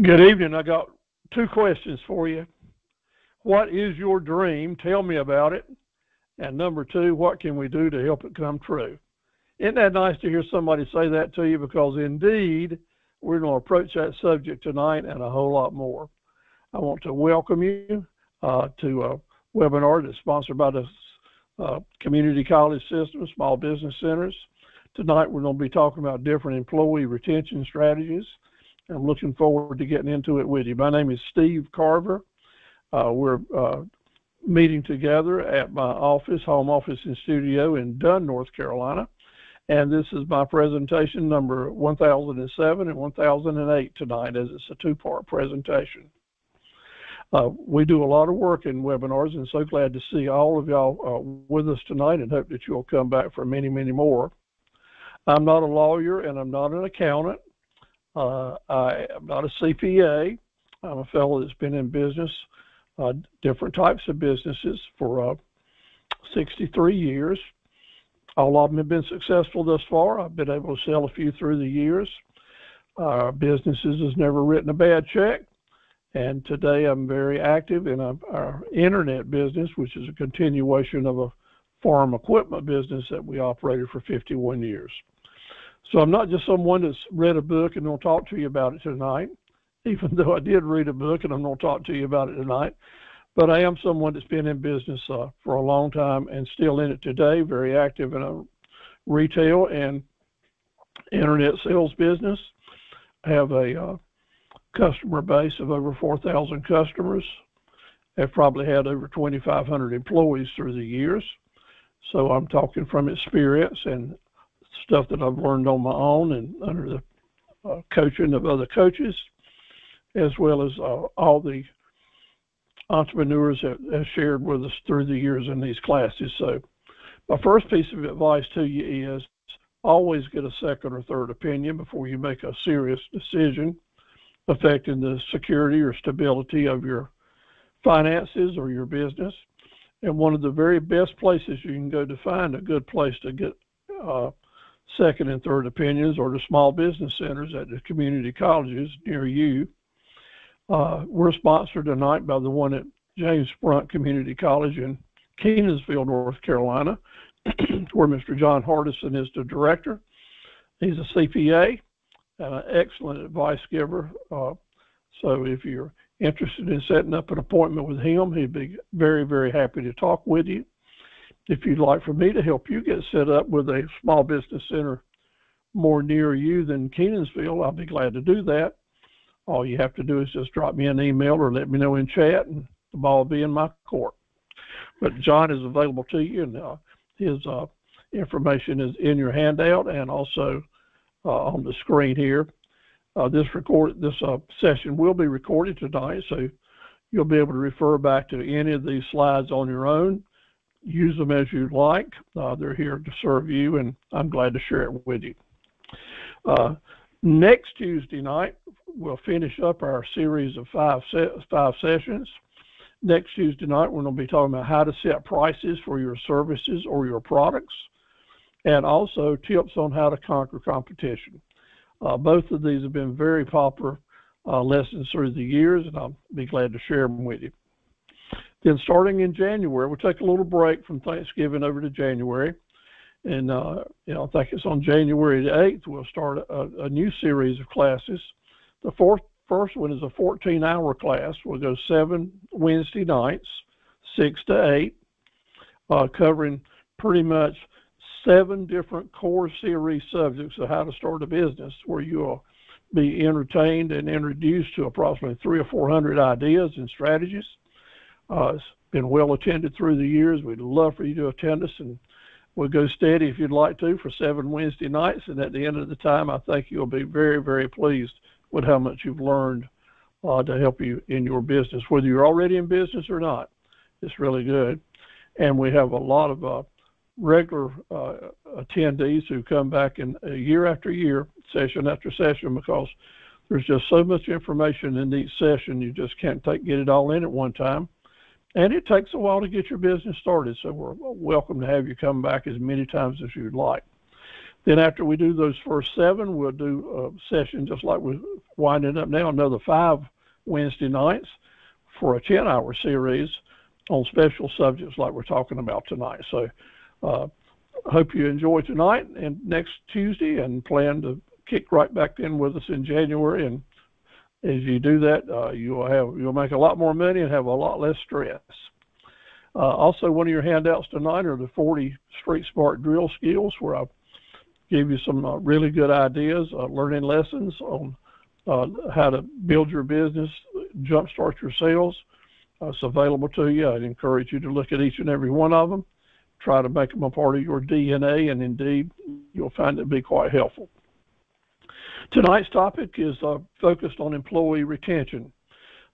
Good evening. I got two questions for you. What is your dream? Tell me about it. And number two, what can we do to help it come true? Isn't that nice to hear somebody say that to you? Because indeed, we're going to approach that subject tonight and a whole lot more. I want to welcome you uh, to a webinar that's sponsored by the uh, Community College System, Small Business Centers. Tonight, we're going to be talking about different employee retention strategies. I'm looking forward to getting into it with you. My name is Steve Carver. Uh, we're uh, meeting together at my office, home office and studio in Dunn, North Carolina. And this is my presentation number 1007 and 1008 tonight, as it's a two part presentation. Uh, we do a lot of work in webinars, and so glad to see all of y'all uh, with us tonight and hope that you'll come back for many, many more. I'm not a lawyer and I'm not an accountant. Uh, I am not a CPA. I'm a fellow that's been in business, uh, different types of businesses for uh, 63 years. All of them have been successful thus far. I've been able to sell a few through the years. Our uh, businesses has never written a bad check. And today I'm very active in a, our internet business, which is a continuation of a farm equipment business that we operated for 51 years. So I'm not just someone that's read a book and will talk to you about it tonight, even though I did read a book and I'm going to talk to you about it tonight. But I am someone that's been in business uh, for a long time and still in it today, very active in a retail and internet sales business. I have a uh, customer base of over 4,000 customers. I've probably had over 2,500 employees through the years. So I'm talking from experience and stuff that I've learned on my own and under the uh, coaching of other coaches, as well as uh, all the entrepreneurs that have shared with us through the years in these classes. So, my first piece of advice to you is always get a second or third opinion before you make a serious decision affecting the security or stability of your finances or your business. And one of the very best places you can go to find a good place to get uh, second and third opinions or the small business centers at the community colleges near you. Uh, we're sponsored tonight by the one at James Sprunt Community College in Kenansville, North Carolina, where Mr. John Hardison is the director. He's a CPA an excellent advice giver. Uh, so if you're interested in setting up an appointment with him, he'd be very, very happy to talk with you. If you'd like for me to help you get set up with a small business center more near you than Kenansville, I'll be glad to do that. All you have to do is just drop me an email or let me know in chat, and the ball will be in my court. But John is available to you, and uh, his uh, information is in your handout and also uh, on the screen here. Uh, this record this uh, session will be recorded tonight, so you'll be able to refer back to any of these slides on your own use them as you like. Uh, they're here to serve you, and I'm glad to share it with you. Uh, next Tuesday night, we'll finish up our series of five, se five sessions. Next Tuesday night, we're going to be talking about how to set prices for your services or your products, and also tips on how to conquer competition. Uh, both of these have been very popular uh, lessons through the years, and I'll be glad to share them with you. Then starting in January, we'll take a little break from Thanksgiving over to January. And, uh, you know, I think it's on January the 8th, we'll start a, a new series of classes. The fourth, first one is a 14 hour class. We'll go seven Wednesday nights, six to eight, uh, covering pretty much seven different core series subjects of how to start a business where you'll be entertained and introduced to approximately three or 400 ideas and strategies uh, it's been well attended through the years. We'd love for you to attend us, and we'll go steady if you'd like to for seven Wednesday nights. And at the end of the time, I think you'll be very, very pleased with how much you've learned uh, to help you in your business, whether you're already in business or not. It's really good. And we have a lot of uh, regular uh, attendees who come back in year after year, session after session, because there's just so much information in each session, you just can't take get it all in at one time and it takes a while to get your business started. So we're welcome to have you come back as many times as you'd like. Then after we do those first seven, we'll do a session just like we're winding up now another five Wednesday nights for a 10 hour series on special subjects like we're talking about tonight. So, uh, hope you enjoy tonight and next Tuesday and plan to kick right back in with us in January. And as you do that, uh, you'll have, you'll make a lot more money and have a lot less stress. Uh, also, one of your handouts tonight are the 40 Street Smart drill skills, where I give you some uh, really good ideas, uh, learning lessons on uh, how to build your business, jumpstart your sales. Uh, it's available to you. I'd encourage you to look at each and every one of them, try to make them a part of your DNA, and indeed, you'll find it to be quite helpful. Tonight's topic is uh, focused on employee retention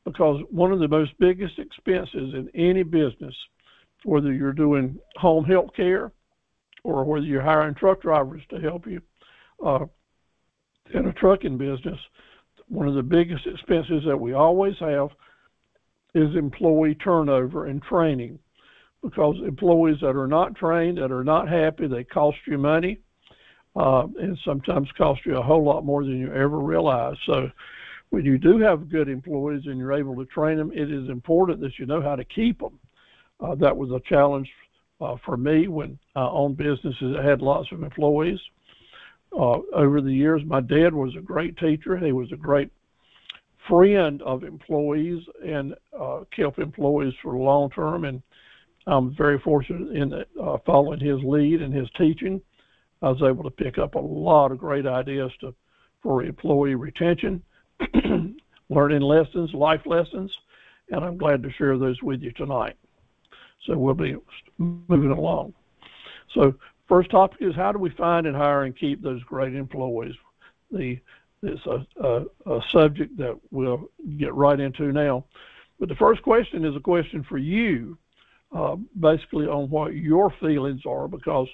because one of the most biggest expenses in any business, whether you're doing home health care or whether you're hiring truck drivers to help you uh, in a trucking business, one of the biggest expenses that we always have is employee turnover and training because employees that are not trained, that are not happy, they cost you money uh, and sometimes cost you a whole lot more than you ever realize. So when you do have good employees and you're able to train them, it is important that you know how to keep them. Uh, that was a challenge uh, for me when I owned businesses that had lots of employees. Uh, over the years, my dad was a great teacher. He was a great friend of employees and uh, kept employees for the long term. And I'm very fortunate in uh, following his lead and his teaching. I was able to pick up a lot of great ideas to, for employee retention learning lessons, life lessons, and I'm glad to share those with you tonight. So we'll be moving along. So first topic is how do we find and hire and keep those great employees? The it's a, a, a subject that we'll get right into now. But the first question is a question for you, uh, basically on what your feelings are, because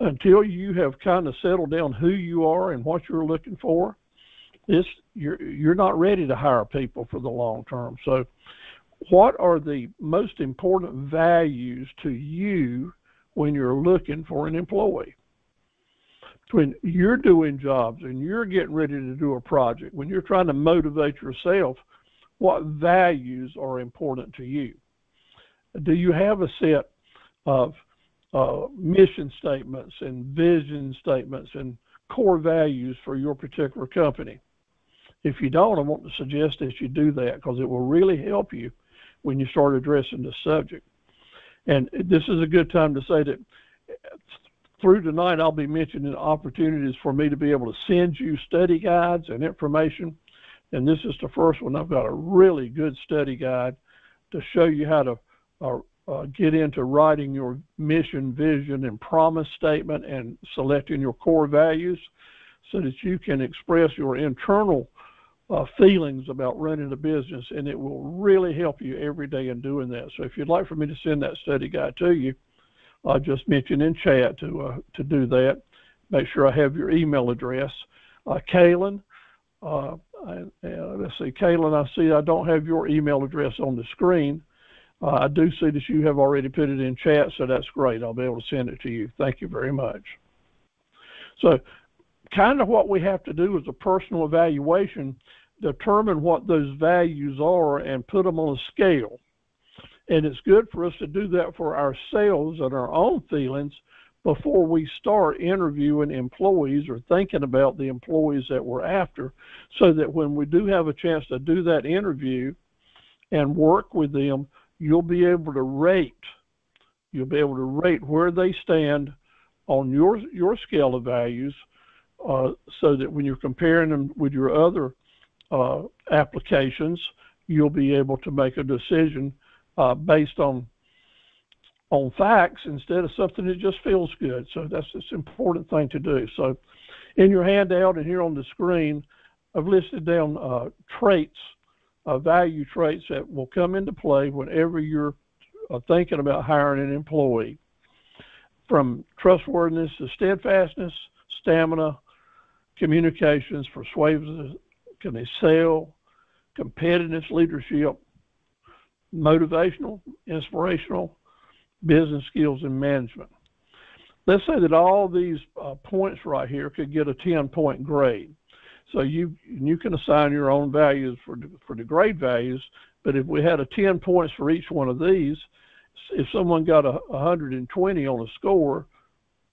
until you have kind of settled down who you are and what you're looking for, this you're you're not ready to hire people for the long term. So, what are the most important values to you when you're looking for an employee? When you're doing jobs and you're getting ready to do a project, when you're trying to motivate yourself, what values are important to you? Do you have a set of uh, mission statements and vision statements and core values for your particular company? If you don't, I want to suggest that you do that because it will really help you when you start addressing the subject. And this is a good time to say that through tonight, I'll be mentioning opportunities for me to be able to send you study guides and information. And this is the first one. I've got a really good study guide to show you how to uh, uh, get into writing your mission, vision, and promise statement and selecting your core values so that you can express your internal uh, feelings about running a business, and it will really help you every day in doing that. So if you'd like for me to send that study guide to you, I'll just mentioned in chat to uh, to do that. Make sure I have your email address. Uh, Kaylin, uh, let's see, Kaylin, I see I don't have your email address on the screen. Uh, I do see that you have already put it in chat, so that's great. I'll be able to send it to you. Thank you very much. So kind of what we have to do is a personal evaluation, determine what those values are, and put them on a scale. And it's good for us to do that for ourselves and our own feelings before we start interviewing employees or thinking about the employees that we're after, so that when we do have a chance to do that interview and work with them, you'll be able to rate. You'll be able to rate where they stand on your your scale of values uh, so that when you're comparing them with your other uh, applications, you'll be able to make a decision uh, based on on facts instead of something that just feels good. So that's an important thing to do. So in your handout and here on the screen, I've listed down uh, traits, uh, value traits that will come into play whenever you're uh, thinking about hiring an employee. From trustworthiness to steadfastness, stamina, communications, persuasiveness, can they sell, competitiveness, leadership, motivational, inspirational, business skills, and management. Let's say that all these uh, points right here could get a 10 point grade. So you you can assign your own values for for the grade values. But if we had a 10 points for each one of these, if someone got a 120 on a score,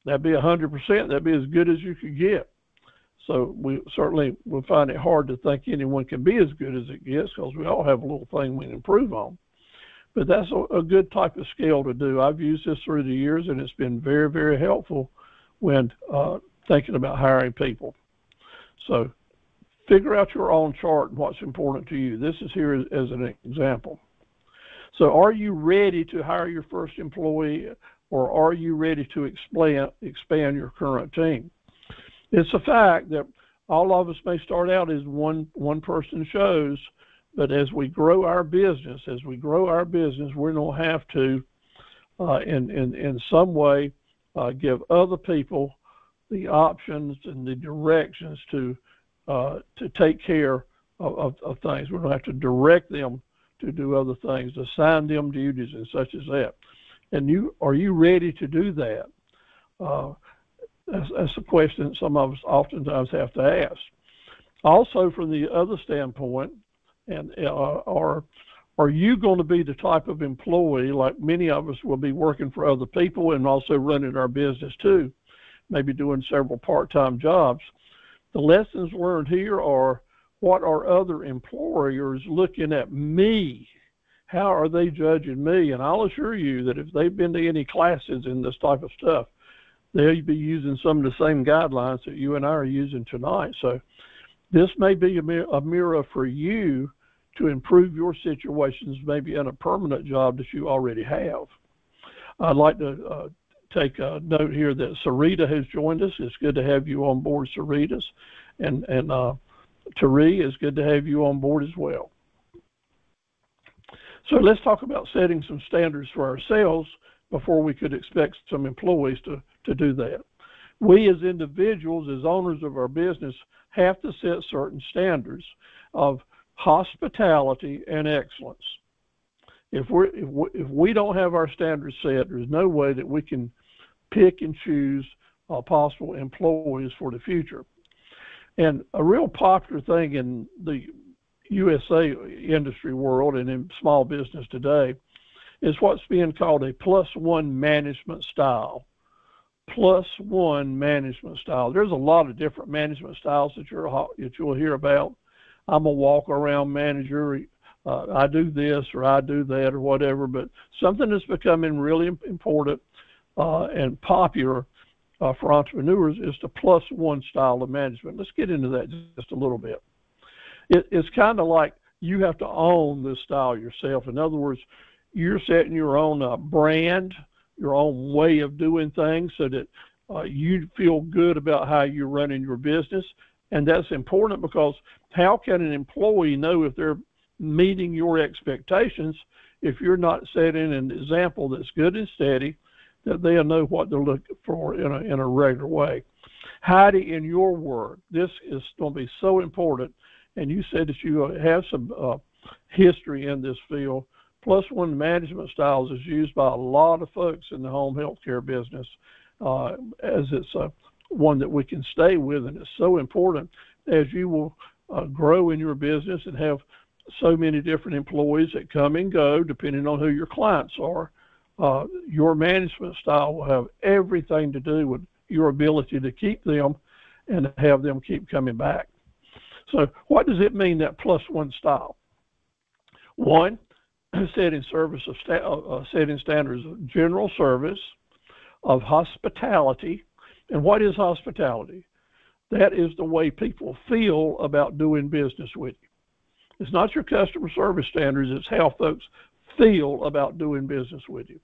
that'd be 100%. That'd be as good as you could get. So we certainly will find it hard to think anyone can be as good as it gets because we all have a little thing we can improve on. But that's a, a good type of scale to do. I've used this through the years and it's been very, very helpful when uh, thinking about hiring people. So figure out your own chart and what's important to you. This is here as, as an example. So are you ready to hire your first employee or are you ready to expand, expand your current team? It's a fact that all of us may start out as one, one person shows, but as we grow our business, as we grow our business, we're going to have to, uh, in, in, in some way, uh, give other people the options and the directions to uh, to take care of, of, of things. We're going to have to direct them to do other things, assign them duties and such as that. And you are you ready to do that? Uh, that's, that's a question some of us oftentimes have to ask. Also, from the other standpoint, and uh, are are you going to be the type of employee like many of us will be working for other people and also running our business too, maybe doing several part-time jobs? The lessons learned here are what are other employers looking at me? How are they judging me? And I'll assure you that if they've been to any classes in this type of stuff, they'll be using some of the same guidelines that you and I are using tonight. So this may be a, mirror for you to improve your situations, maybe in a permanent job that you already have. I'd like to uh, take a note here that Sarita has joined us. It's good to have you on board, Saritas. And, and uh, Tari, it's good to have you on board as well. So let's talk about setting some standards for ourselves before we could expect some employees to, to do that. We as individuals, as owners of our business, have to set certain standards of hospitality and excellence. If, we're, if, we, if we don't have our standards set, there's no way that we can pick and choose uh, possible employees for the future. And a real popular thing in the USA industry world and in small business today is what's being called a plus one management style. Plus one management style. There's a lot of different management styles that you're that you'll hear about. I'm a walk around manager. Uh, I do this or I do that or whatever. But something that's becoming really important uh, and popular uh, for entrepreneurs is the plus one style of management. Let's get into that just a little bit. It, it's kind of like you have to own this style yourself. In other words, you're setting your own uh, brand, your own way of doing things so that uh, you feel good about how you're running your business. And that's important because how can an employee know if they're meeting your expectations if you're not setting an example that's good and steady that they'll know what they're looking for in a, in a regular way. Heidi, in your work, this is going to be so important. And you said that you have some uh, history in this field. Plus one management styles is used by a lot of folks in the home healthcare business uh, as it's uh, one that we can stay with. And it's so important as you will uh, grow in your business and have so many different employees that come and go depending on who your clients are uh, your management style will have everything to do with your ability to keep them and have them keep coming back. So, what does it mean that plus one style? One, setting service of sta- uh, uh, setting standards of general service, of hospitality, and what is hospitality? That is the way people feel about doing business with you. It's not your customer service standards; it's how folks feel about doing business with you.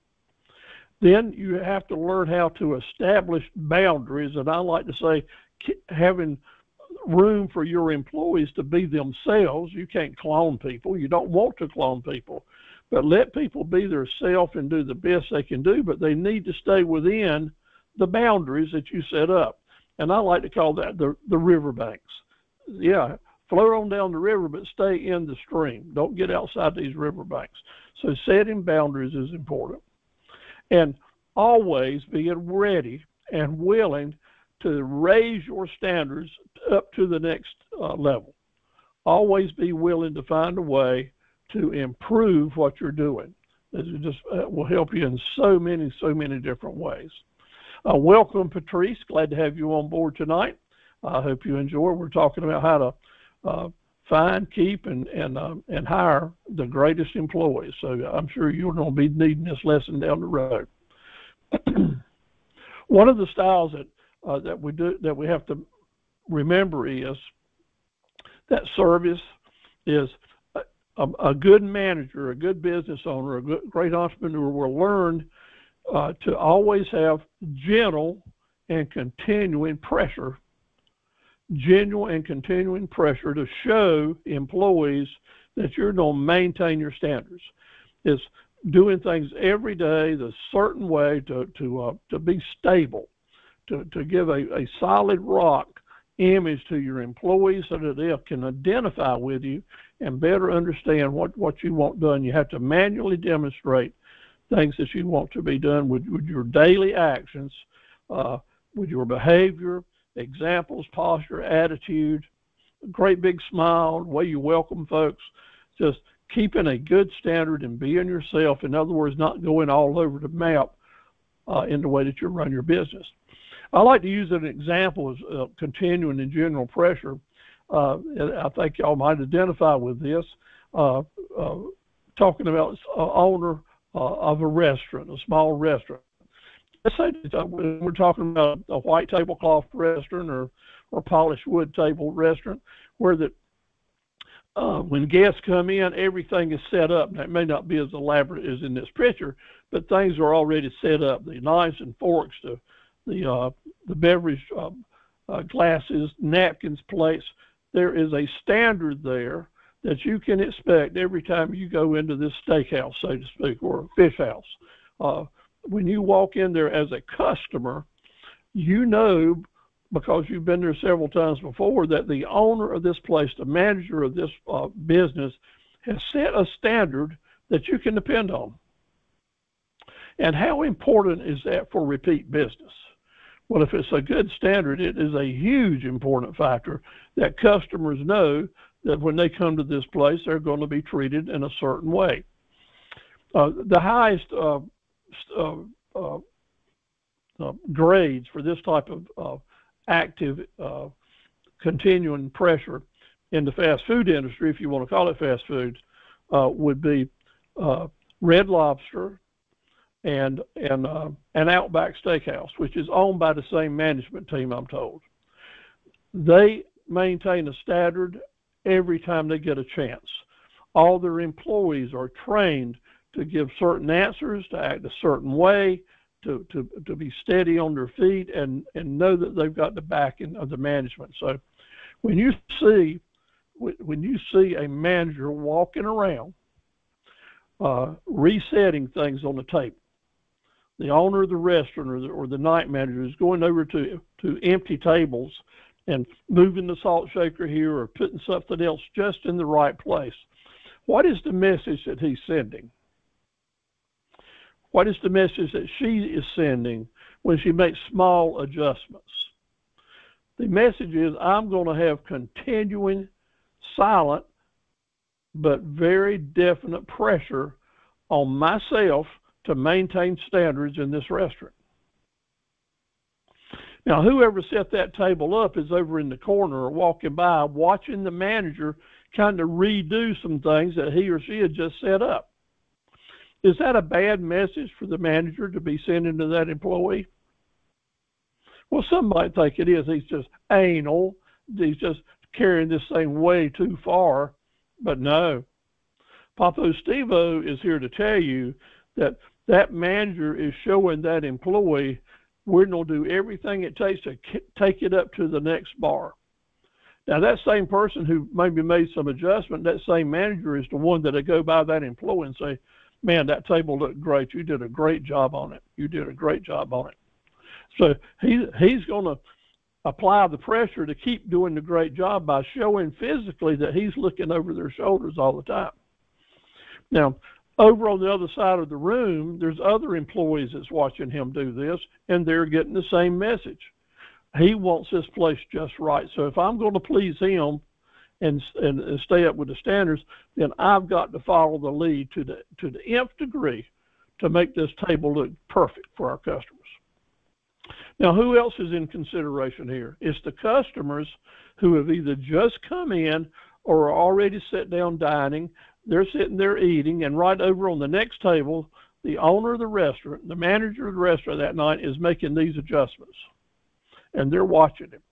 Then you have to learn how to establish boundaries, and I like to say having room for your employees to be themselves. You can't clone people. You don't want to clone people, but let people be their self and do the best they can do. But they need to stay within the boundaries that you set up, and I like to call that the the riverbanks. Yeah, float on down the river, but stay in the stream. Don't get outside these riverbanks. So setting boundaries is important. And always being ready and willing to raise your standards up to the next uh, level. Always be willing to find a way to improve what you're doing. This just uh, will help you in so many, so many different ways. Uh, welcome, Patrice. Glad to have you on board tonight. I hope you enjoy. We're talking about how to uh, find, keep, and and uh, and hire the greatest employees. So I'm sure you're going to be needing this lesson down the road. One of the styles that uh, that we do that we have to remember is that service is a, a, good manager, a good business owner, a good, great entrepreneur will learn uh, to always have gentle and continuing pressure genuine and continuing pressure to show employees that you're going to maintain your standards. It's doing things every day the certain way to to uh, to be stable, to to give a, a solid rock image to your employees so that they can identify with you and better understand what what you want done. You have to manually demonstrate things that you want to be done with, with your daily actions, uh, with your behavior, examples, posture, attitude, great big smile, way you welcome folks, just keeping a good standard and being yourself. In other words, not going all over the map uh, in the way that you run your business. I like to use an example as uh, continuing in general pressure. Uh, I think y'all might identify with this. Uh, uh, talking about uh, owner of a restaurant, a small restaurant let's say we're talking about a white tablecloth restaurant or or polished wood table restaurant where that uh, when guests come in, everything is set up. Now, it may not be as elaborate as in this picture, but things are already set up. The knives and forks, the the uh, the beverage uh, uh, glasses, napkins, plates. There is a standard there that you can expect every time you go into this steakhouse, so to speak, or fish house. When you walk in there as a customer, you know because you've been there several times before that the owner of this place, the manager of this uh, business, has set a standard that you can depend on. And how important is that for repeat business? Well, if it's a good standard, it is a huge important factor that customers know that when they come to this place, they're going to be treated in a certain way. Uh, the highest uh, uh, uh, uh, grades for this type of active continuing pressure in the fast food industry, if you want to call it fast food, would be Red Lobster and and uh, an Outback Steakhouse, which is owned by the same management team, I'm told. They maintain a standard every time they get a chance. All their employees are trained to give certain answers, to act a certain way, to, to, to be steady on their feet and, and know that they've got the backing of the management. So when you see when you see a manager walking around uh, resetting things on the table, the owner of the restaurant or the, or the night manager is going over to, to empty tables and moving the salt shaker here or putting something else just in the right place. What is the message that he's sending? What is the message that she is sending when she makes small adjustments? The message is I'm going to have continuing, silent, but very definite pressure on myself to maintain standards in this restaurant. Now, whoever set that table up is over in the corner or walking by watching the manager kind of redo some things that he or she had just set up. Is that a bad message for the manager to be sending to that employee? Well, some might think it is. He's just anal. He's just carrying this thing way too far. But no. Papa Stevo is here to tell you that that manager is showing that employee we're going to do everything it takes to take it up to the next bar. Now, that same person who maybe made some adjustment, that same manager is the one that go by that employee and say, man, that table looked great. You did a great job on it. You did a great job on it. So he he's going to apply the pressure to keep doing the great job by showing physically that he's looking over their shoulders all the time. Now, over on the other side of the room, there's other employees that's watching him do this, and they're getting the same message. He wants this place just right. So if I'm going to please him and, and, and stay up with the standards, then I've got to follow the lead to the to the nth degree to make this table look perfect for our customers. Now, who else is in consideration here? It's the customers who have either just come in or are already sit down dining. They're sitting there eating, and right over on the next table, the owner of the restaurant, the manager of the restaurant that night is making these adjustments. And they're watching him.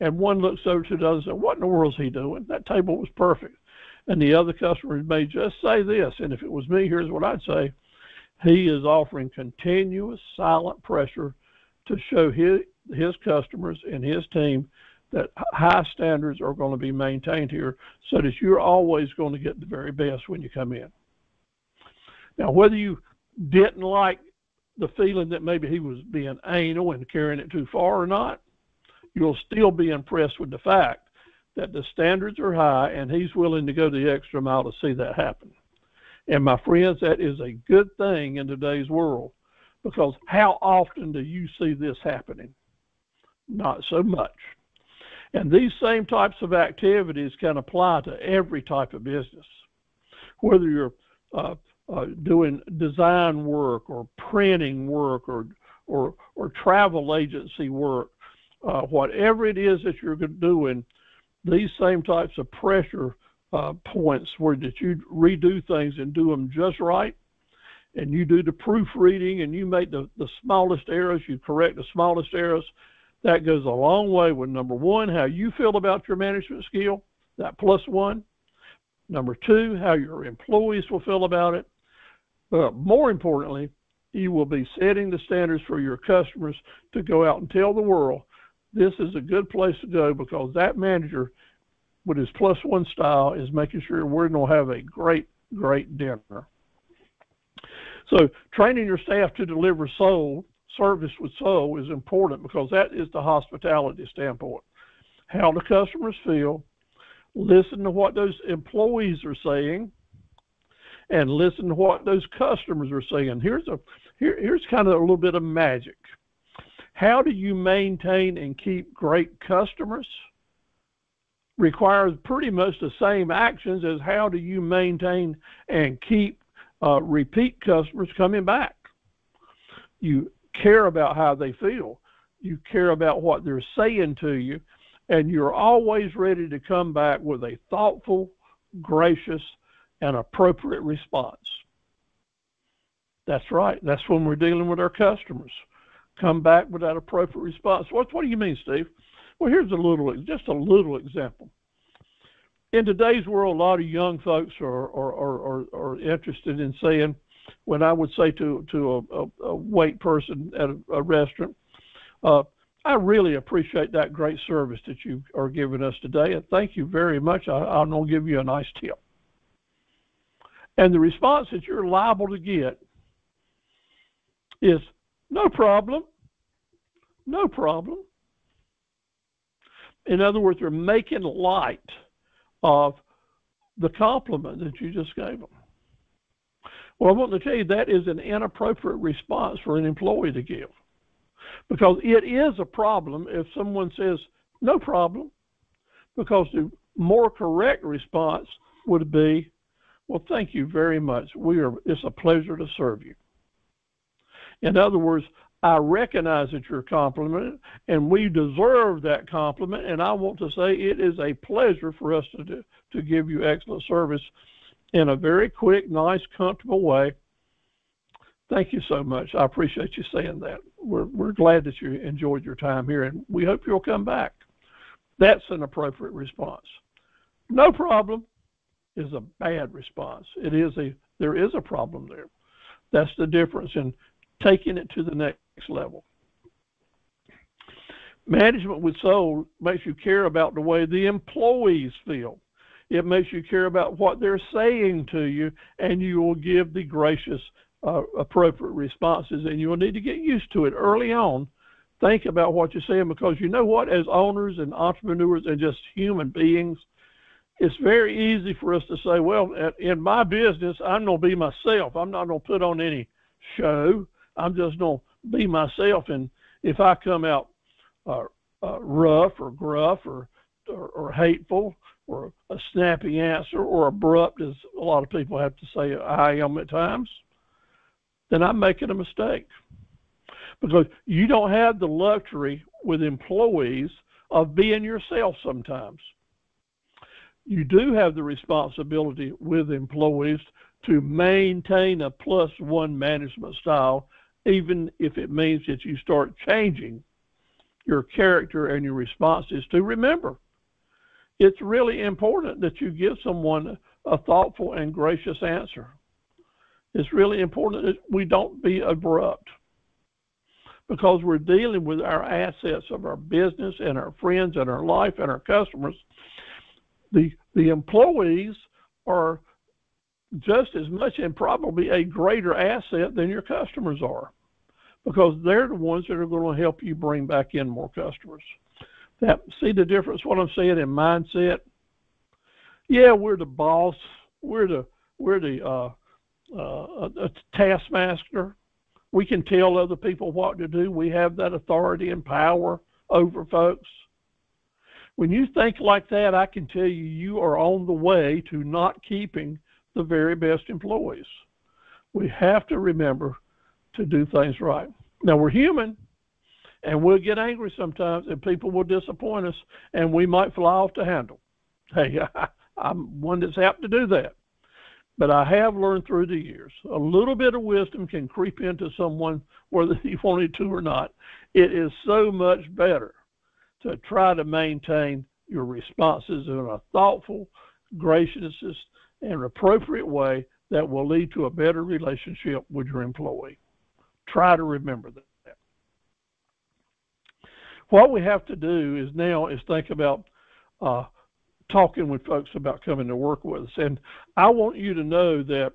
And one looks over to the other and says, What in the world is he doing? That table was perfect. And the other customer may just say this. And if it was me, here's what I'd say He is offering continuous silent pressure to show his, his customers and his team that high standards are going to be maintained here so that you're always going to get the very best when you come in. Now, whether you didn't like the feeling that maybe he was being anal and carrying it too far or not, you'll still be impressed with the fact that the standards are high and he's willing to go the extra mile to see that happen. And my friends, that is a good thing in today's world because how often do you see this happening? Not so much. And these same types of activities can apply to every type of business, whether you're uh, uh, doing design work or printing work or or or travel agency work, uh, whatever it is that you're doing, these same types of pressure uh, points where that you redo things and do them just right and you do the proofreading and you make the, the smallest errors, you correct the smallest errors, that goes a long way with number one, how you feel about your management skill, that plus one. Number two, how your employees will feel about it. But more importantly, you will be setting the standards for your customers to go out and tell the world this is a good place to go because that manager with his plus one style is making sure we're going to have a great, great dinner. So training your staff to deliver soul service with soul is important because that is the hospitality standpoint. How the customers feel, listen to what those employees are saying, and listen to what those customers are saying. Here's a here, here's kind of a little bit of magic. How do you maintain and keep great customers? Requires pretty much the same actions as how do you maintain and keep uh, repeat customers coming back. You care about how they feel. You care about what they're saying to you, and you're always ready to come back with a thoughtful, gracious, and appropriate response. That's right. That's when we're dealing with our customers. Come back with that appropriate response. What, what do you mean, Steve? Well, here's a little, just a little example in today's world, a lot of young folks are are, are, are, interested in saying, when I would say to to a, a, a wait person at a, a restaurant, uh, I really appreciate that great service that you are giving us today, and thank you very much. I, I'm going to give you a nice tip. And the response that you're liable to get is, no problem, no problem. In other words, they're making light of the compliment that you just gave them. Well, I want to tell you that is an inappropriate response for an employee to give because it is a problem if someone says, no problem, because the more correct response would be, well, thank you very much. We are, it's a pleasure to serve you. In other words, I recognize that you're complimented, and we deserve that compliment. And I want to say it is a pleasure for us to do, to give you excellent service in a very quick, nice, comfortable way. Thank you so much. I appreciate you saying that. We're we're glad that you enjoyed your time here, and we hope you'll come back. That's an appropriate response. No problem is a bad response. It is a there is a problem there. That's the difference in taking it to the next level. Management with soul makes you care about the way the employees feel. It makes you care about what they're saying to you, and you will give the gracious, uh, appropriate responses. And you will need to get used to it early on. Think about what you're saying because you know what? As owners and entrepreneurs and just human beings, it's very easy for us to say, well, in my business, I'm going to be myself. I'm not going to put on any show. I'm just going to be myself. And if I come out uh, uh, rough or gruff or, or, or hateful or a snappy answer or abrupt, as a lot of people have to say I am at times, then I'm making a mistake. Because you don't have the luxury with employees of being yourself sometimes. You do have the responsibility with employees to maintain a plus one management style, even if it means that you start changing your character and your responses to remember it's really important that you give someone a thoughtful and gracious answer. It's really important that we don't be abrupt because we're dealing with our assets of our business and our friends and our life and our customers. The, the employees are just as much and probably a greater asset than your customers are because they're the ones that are going to help you bring back in more customers. That see the difference what I'm saying in mindset? Yeah, we're the boss. We're the we're the uh, uh, a taskmaster. We can tell other people what to do. We have that authority and power over folks. When you think like that, I can tell you you are on the way to not keeping the very best employees. We have to remember to do things right. Now we're human and we'll get angry sometimes, and people will disappoint us, and we might fly off the handle. Hey, I, I'm one that's apt to do that. But I have learned through the years a little bit of wisdom can creep into someone whether you wanted to or not. It is so much better to try to maintain your responses in a thoughtful, gracious, and appropriate way that will lead to a better relationship with your employee. Try to remember that what we have to do is now is think about uh, talking with folks about coming to work with us. And I want you to know that,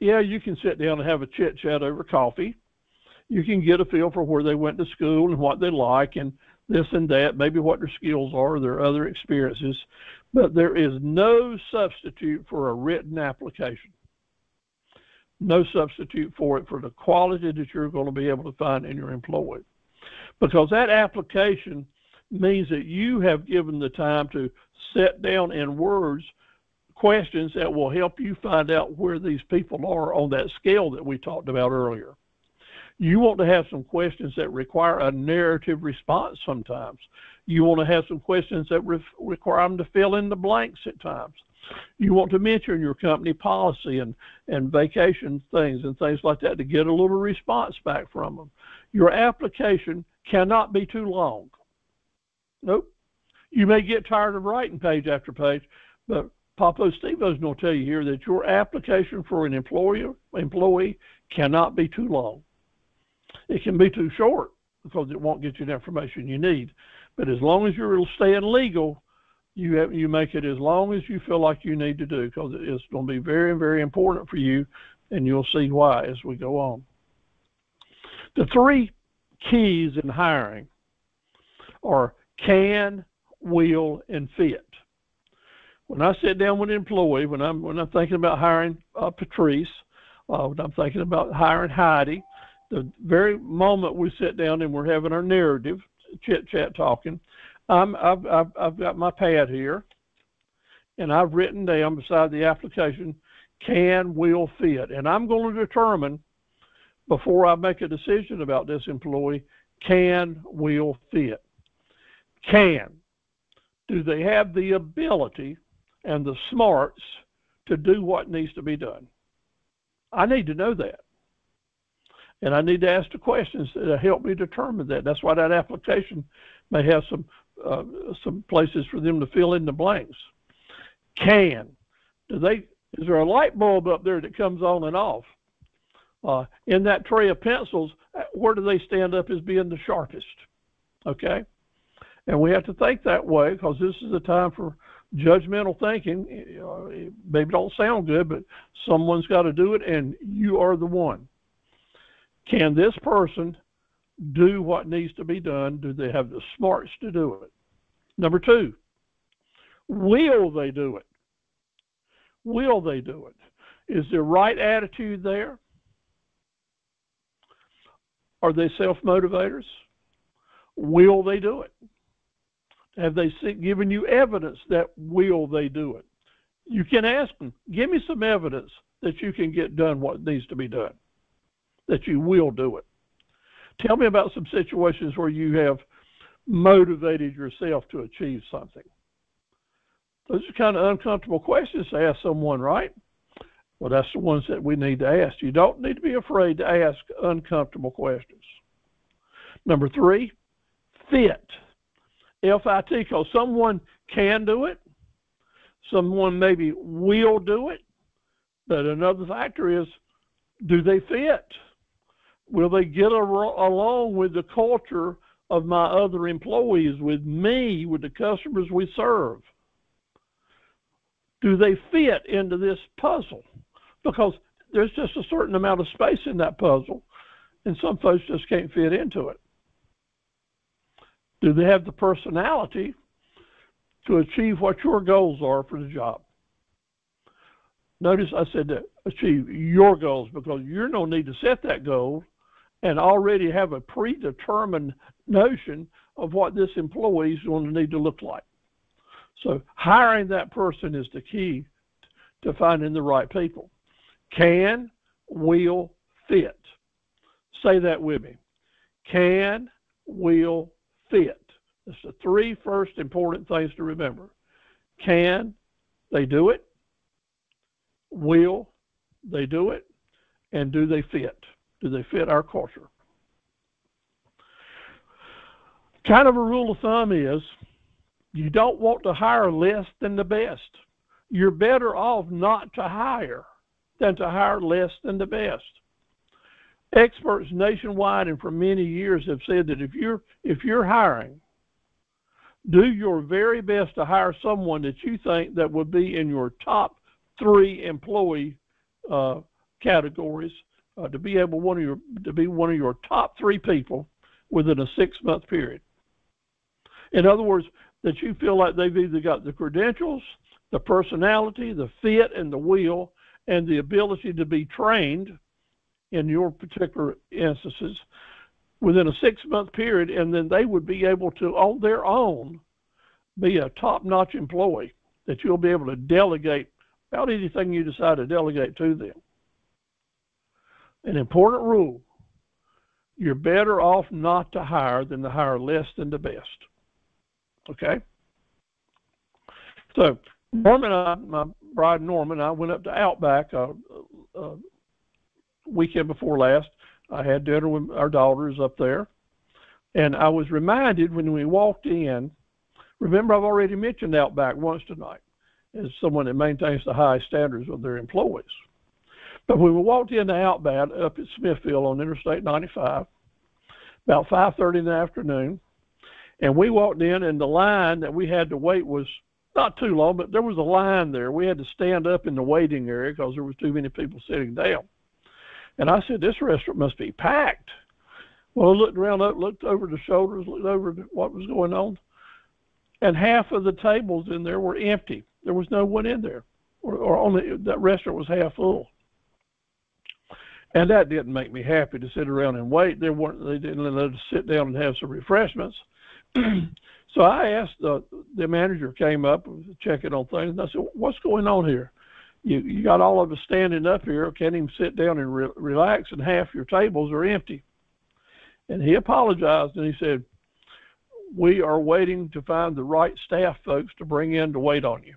yeah, you can sit down and have a chit chat over coffee. You can get a feel for where they went to school and what they like and this and that, maybe what their skills are, their other experiences. But there is no substitute for a written application. No substitute for it for the quality that you're going to be able to find in your employee because that application means that you have given the time to set down in words questions that will help you find out where these people are on that scale that we talked about earlier. You want to have some questions that require a narrative response sometimes. You want to have some questions that re- require them to fill in the blanks at times. You want to mention your company policy and, and vacation things and things like that to get a little response back from them. Your application cannot be too long. Nope. You may get tired of writing page after page, but Papa Stevo's going to tell you here that your application for an employer employee cannot be too long. It can be too short because it won't get you the information you need. But as long as you're staying legal, you have, you make it as long as you feel like you need to do because it's going to be very very important for you, and you'll see why as we go on. The three keys in hiring are can, will, and fit. When I sit down with an employee, when I'm when I'm thinking about hiring uh, Patrice, uh, when I'm thinking about hiring Heidi, the very moment we sit down and we're having our narrative chit chat talking, I'm, I've, I've I've got my pad here, and I've written down beside the application can, will, fit, and I'm going to determine before I make a decision about this employee can, will, fit. Can. Do they have the ability and the smarts to do what needs to be done? I need to know that. And I need to ask the questions that help me determine that. That's why that application may have some uh, some places for them to fill in the blanks. Can. Do they is there a light bulb up there that comes on and off? Uh, in that tray of pencils, uh, where do they stand up as being the sharpest? Okay? And we have to think that way because this is a time for judgmental thinking. Uh, maybe don't sound good, but someone's got to do it, and you are the one. Can this person do what needs to be done? Do they have the smarts to do it? Number two, will they do it? Will they do it? Is the right attitude there? Are they self motivators? will they do it? Have they given you evidence that will they do it? You can ask them, give me some evidence that you can get done what needs to be done, that you will do it. Tell me about some situations where you have motivated yourself to achieve something. Those are kind of uncomfortable questions to ask someone, right? Well, that's the ones that we need to ask. You don't need to be afraid to ask uncomfortable questions. Number three, fit. F-I-T, because someone can do it, someone maybe will do it, but another factor is, do they fit? Will they get along with the culture of my other employees, with me, with the customers we serve? Do they fit into this puzzle? Because there's just a certain amount of space in that puzzle, and some folks just can't fit into it. Do they have the personality to achieve what your goals are for the job? Notice I said to achieve your goals because you don't need to set that goal and already have a predetermined notion of what this employee is going to need to look like. So hiring that person is the key to finding the right people. Can, will, fit. Say that with me. Can, will, fit. It's the three first important things to remember. Can they do it? Will they do it? And do they fit? Do they fit our culture? Kind of a rule of thumb is you don't want to hire less than the best. You're better off not to hire than to hire less than the best. Experts nationwide and for many years have said that if you're if you're hiring, do your very best to hire someone that you think that would be in your top three employee uh, categories uh, to be able one of your to be one of your top three people within a six month period. In other words, that you feel like they've either got the credentials, the personality, the fit, and the will, and the ability to be trained in your particular instances within a six month period, and then they would be able to, on their own, be a top notch employee that you'll be able to delegate about anything you decide to delegate to them. An important rule you're better off not to hire than to hire less than the best. Okay? So, Norman, I, my bride Norman, I went up to Outback a, a, a weekend before last I had dinner with our daughters up there. And I was reminded when we walked in, remember I've already mentioned Outback once tonight as someone that maintains the high standards of their employees. But we walked in the Outback up at Smithfield on Interstate 95, about 5.30 in the afternoon, and we walked in and the line that we had to wait was not too long, but there was a line there. We had to stand up in the waiting area because there was too many people sitting down. And I said, this restaurant must be packed. Well, I looked around, looked over the shoulders, looked over what was going on, and half of the tables in there were empty. There was no one in there, or, or only that restaurant was half full. And that didn't make me happy to sit around and wait. They weren't. They didn't let us sit down and have some refreshments. so I asked the the manager came up checking on things, and I said, "What's going on here?" you you got all of us standing up here, can't even sit down and re- relax, and half your tables are empty. And he apologized and he said, "We are waiting to find the right staff folks to bring in to wait on you.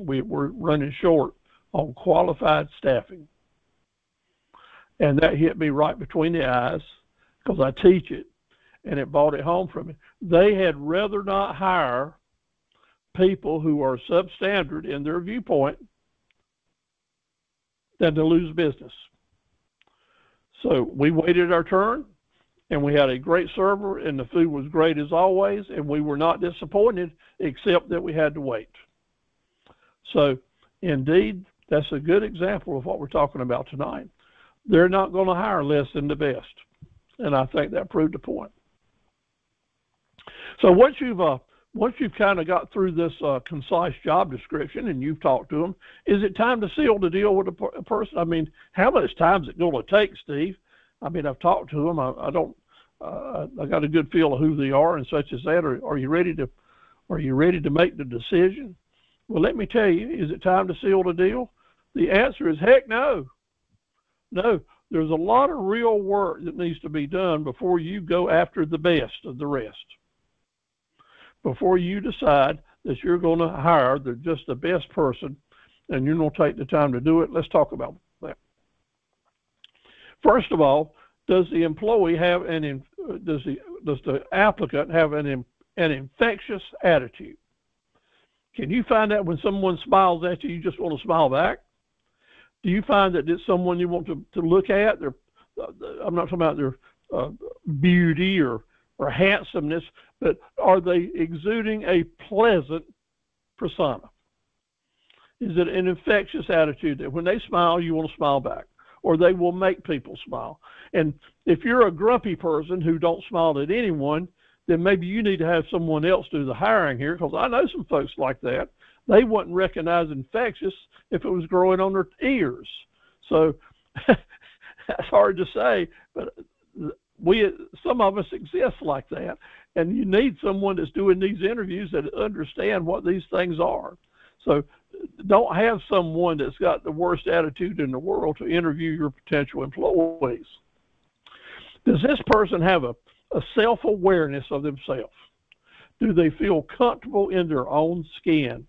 We, we're running short on qualified staffing." And that hit me right between the eyes because I teach it, and it brought it home for me. They had rather not hire people who are substandard in their viewpoint than to lose business. So we waited our turn and we had a great server and the food was great as always and we were not disappointed except that we had to wait. So indeed, that's a good example of what we're talking about tonight. They're not going to hire less than the best. And I think that proved the point. So once you've uh, once you've kind of got through this uh, concise job description and you've talked to them, is it time to seal the deal with a, per- a person? I mean, how much time is it going to take, Steve? I mean, I've talked to them. I, I don't. uh, I got a good feel of who they are and such as that. Are, are you ready to, are you ready to make the decision? Well, let me tell you, is it time to seal the deal? The answer is heck no. No, there's a lot of real work that needs to be done before you go after the best of the rest. Before you decide that you're going to hire the just the best person and you're going to take the time to do it, let's talk about that. First of all, does the employee have an does the does the applicant have an an infectious attitude? Can you find that when someone smiles at you, you just want to smile back? Do you find that it's someone you want to, to look at? Their, uh, I'm not talking about their uh, beauty or, or handsomeness, but are they exuding a pleasant persona? Is it an infectious attitude that when they smile, you want to smile back? Or they will make people smile. And if you're a grumpy person who don't smile at anyone, then maybe you need to have someone else do the hiring here because I know some folks like that. They wouldn't recognize infectious if it was growing on their ears. So that's hard to say, but we some of us exist like that, and you need someone that's doing these interviews that understand what these things are. So don't have someone that's got the worst attitude in the world to interview your potential employees. Does this person have a a self awareness of themselves. Do they feel comfortable in their own skin?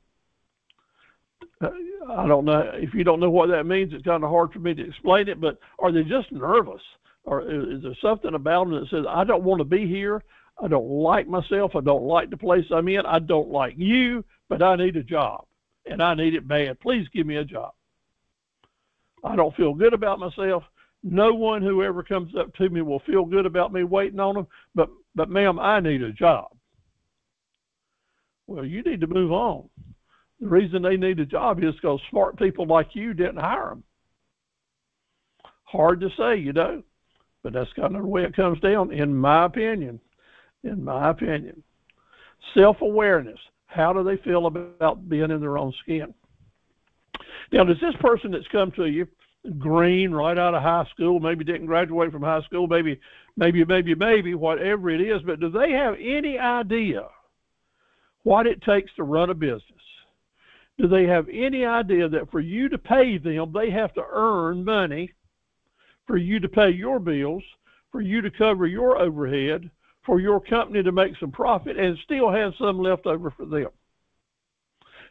I don't know. If you don't know what that means, it's kind of hard for me to explain it, but are they just nervous? Or is there something about them that says, I don't want to be here? I don't like myself. I don't like the place I'm in. I don't like you, but I need a job and I need it bad. Please give me a job. I don't feel good about myself no one who ever comes up to me will feel good about me waiting on them, but, but ma'am, I need a job. Well, you need to move on. The reason they need a job is because smart people like you didn't hire them. Hard to say, you know, but that's kind of the way it comes down, in my opinion. In my opinion. Self awareness. How do they feel about being in their own skin? Now, does this person that's come to you green right out of high school, maybe didn't graduate from high school, maybe, maybe, maybe, maybe, whatever it is, but do they have any idea what it takes to run a business? Do they have any idea that for you to pay them, they have to earn money for you to pay your bills, for you to cover your overhead, for your company to make some profit and still have some left over for them?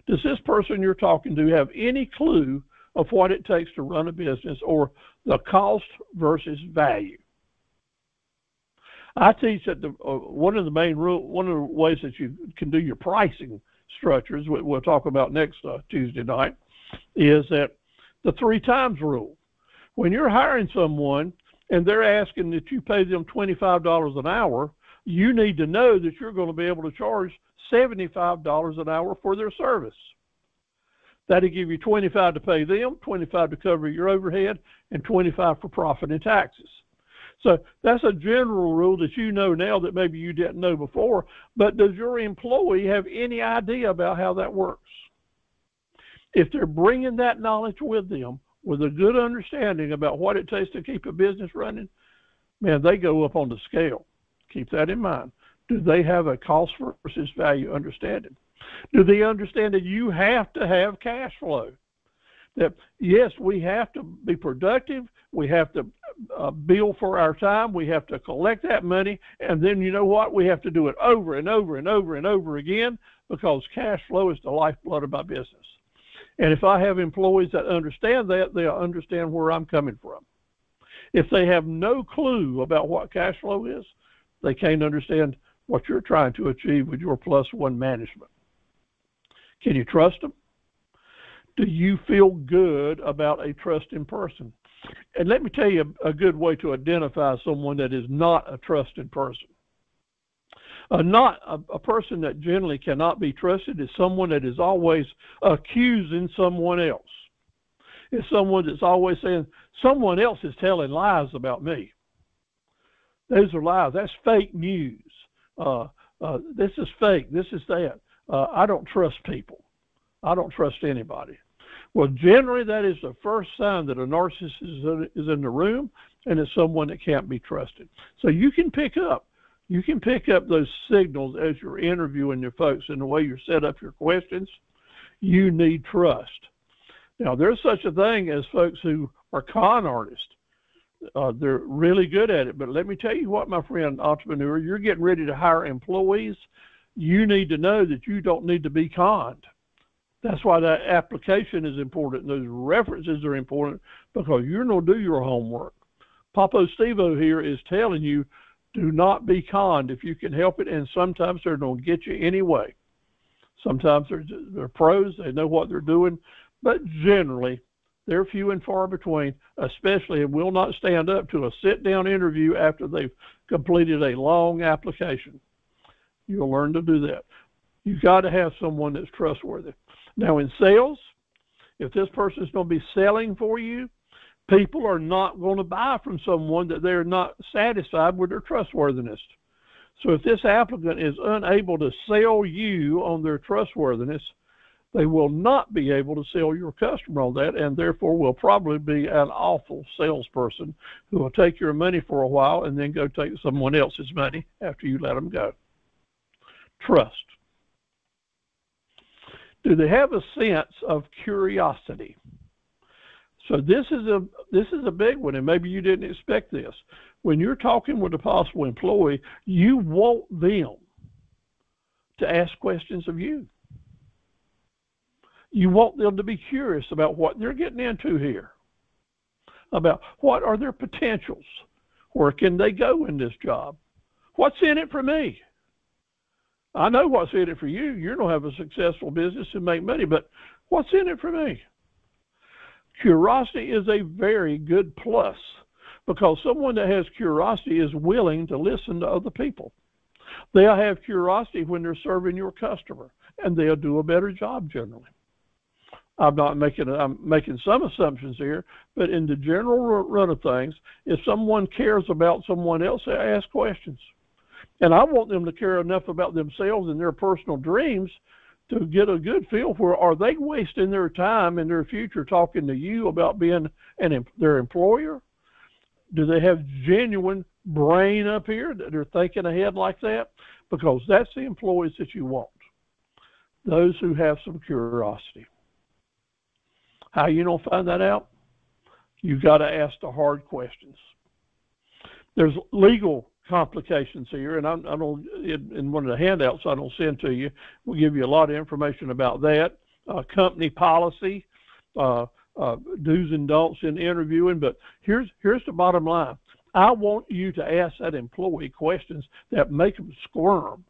Does this person you're talking to have any clue of what it takes to run a business or the cost versus value. I teach that the uh, one of the main rule, one of the ways that you can do your pricing structures, we'll talk about next uh, Tuesday night, is that the three times rule. When you're hiring someone and they're asking that you pay them $25 an hour, you need to know that you're going to be able to charge $75 an hour for their service. That'll give you 25 to pay them, 25 to cover your overhead, and 25 for profit and taxes. So that's a general rule that you know now that maybe you didn't know before. But does your employee have any idea about how that works? If they're bringing that knowledge with them with a good understanding about what it takes to keep a business running, man, they go up on the scale. Keep that in mind. Do they have a cost versus value understanding? Do they understand that you have to have cash flow? That yes, we have to be productive. We have to uh, bill for our time. We have to collect that money, and then you know what? We have to do it over and over and over and over again because cash flow is the lifeblood of my business. And if I have employees that understand that, they'll understand where I'm coming from. If they have no clue about what cash flow is, they can't understand what you're trying to achieve with your plus one management. Can you trust them? Do you feel good about a trusting person? And let me tell you a, good way to identify someone that is not a trusted person. Uh, not a, a, person that generally cannot be trusted is someone that is always accusing someone else. It's someone that's always saying someone else is telling lies about me. Those are lies. That's fake news. Uh, uh, this is fake. This is that uh, I don't trust people. I don't trust anybody. Well, generally, that is the first sign that a narcissist is in the room and it's someone that can't be trusted. So you can pick up, you can pick up those signals as you're interviewing your folks and the way you set up your questions. You need trust. Now, there's such a thing as folks who are con artists. Uh, they're really good at it. But let me tell you what, my friend entrepreneur, you're getting ready to hire employees. You need to know that you don't need to be conned. That's why that application is important. Those references are important because you're going to do your homework. Papa Stevo here is telling you, do not be conned if you can help it. And sometimes they're going to get you anyway. Sometimes they're, they're pros, they know what they're doing, but generally they're few and far between, especially and will not stand up to a sit down interview after they've completed a long application. You'll learn to do that. You've got to have someone that's trustworthy. Now, in sales, if this person is going to be selling for you, people are not going to buy from someone that they're not satisfied with their trustworthiness. So if this applicant is unable to sell you on their trustworthiness, they will not be able to sell your customer on that and therefore will probably be an awful salesperson who will take your money for a while and then go take someone else's money after you let them go. Trust. Do they have a sense of curiosity? So this is a this is a big one, and maybe you didn't expect this. When you're talking with a possible employee, you want them to ask questions of you. You want them to be curious about what they're getting into here, about what are their potentials, where can they go in this job, what's in it for me. I know what's in it for you. You're going to have a successful business and make money, but what's in it for me? Curiosity is a very good plus because someone that has curiosity is willing to listen to other people. They'll have curiosity when they're serving your customer, and they'll do a better job generally. I'm not making I'm making some assumptions here, but in the general run of things, if someone cares about someone else, they ask questions. And I want them to care enough about themselves and their personal dreams to get a good feel for are they wasting their time in their future talking to you about being an their employer? Do they have genuine brain up here that are thinking ahead like that? Because that's the employees that you want. Those who have some curiosity. How you don't find that out? You got to ask the hard questions. There's legal complications here, and I'm, I don't in one of the handouts I don't send to you. We'll give you a lot of information about that. Uh, company policy, uh, uh, do's and don'ts in interviewing. But here's here's the bottom line. I want you to ask that employee questions that make them squirm,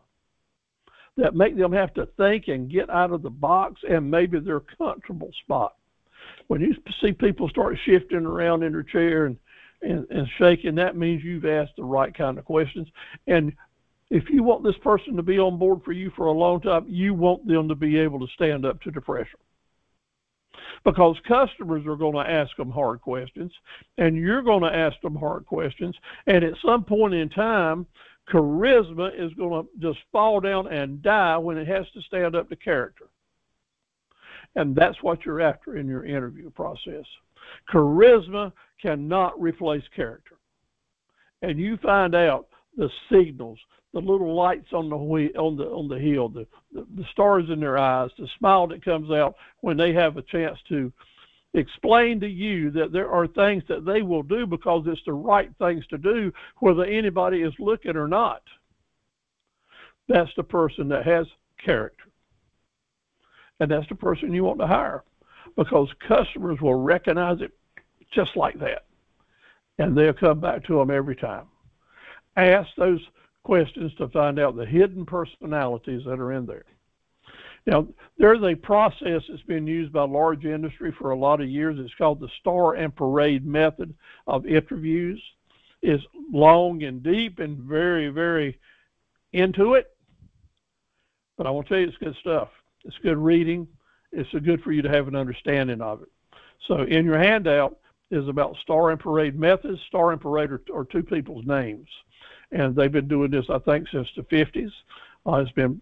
that make them have to think and get out of the box and maybe their comfortable spot. When you see people start shifting around in their chair and and, and shaking, that means you've asked the right kind of questions. And if you want this person to be on board for you for a long time, you want them to be able to stand up to the pressure. Because customers are going to ask them hard questions, and you're going to ask them hard questions. And at some point in time, charisma is going to just fall down and die when it has to stand up to character. And that's what you're after in your interview process. Charisma cannot replace character. And you find out the signals, the little lights on the on the on the hill, the, the, the stars in their eyes, the smile that comes out when they have a chance to explain to you that there are things that they will do because it's the right things to do, whether anybody is looking or not. That's the person that has character. And that's the person you want to hire because customers will recognize it just like that. And they'll come back to them every time. Ask those questions to find out the hidden personalities that are in there. Now, there's a process that's been used by large industry for a lot of years. It's called the star and parade method of interviews. It's long and deep and very, very into it. But I to tell you, it's good stuff. It's good reading it's good for you to have an understanding of it. So in your handout is about star and parade methods. Star and parade are, are two people's names, and they've been doing this I think since the 50s. Uh, it's been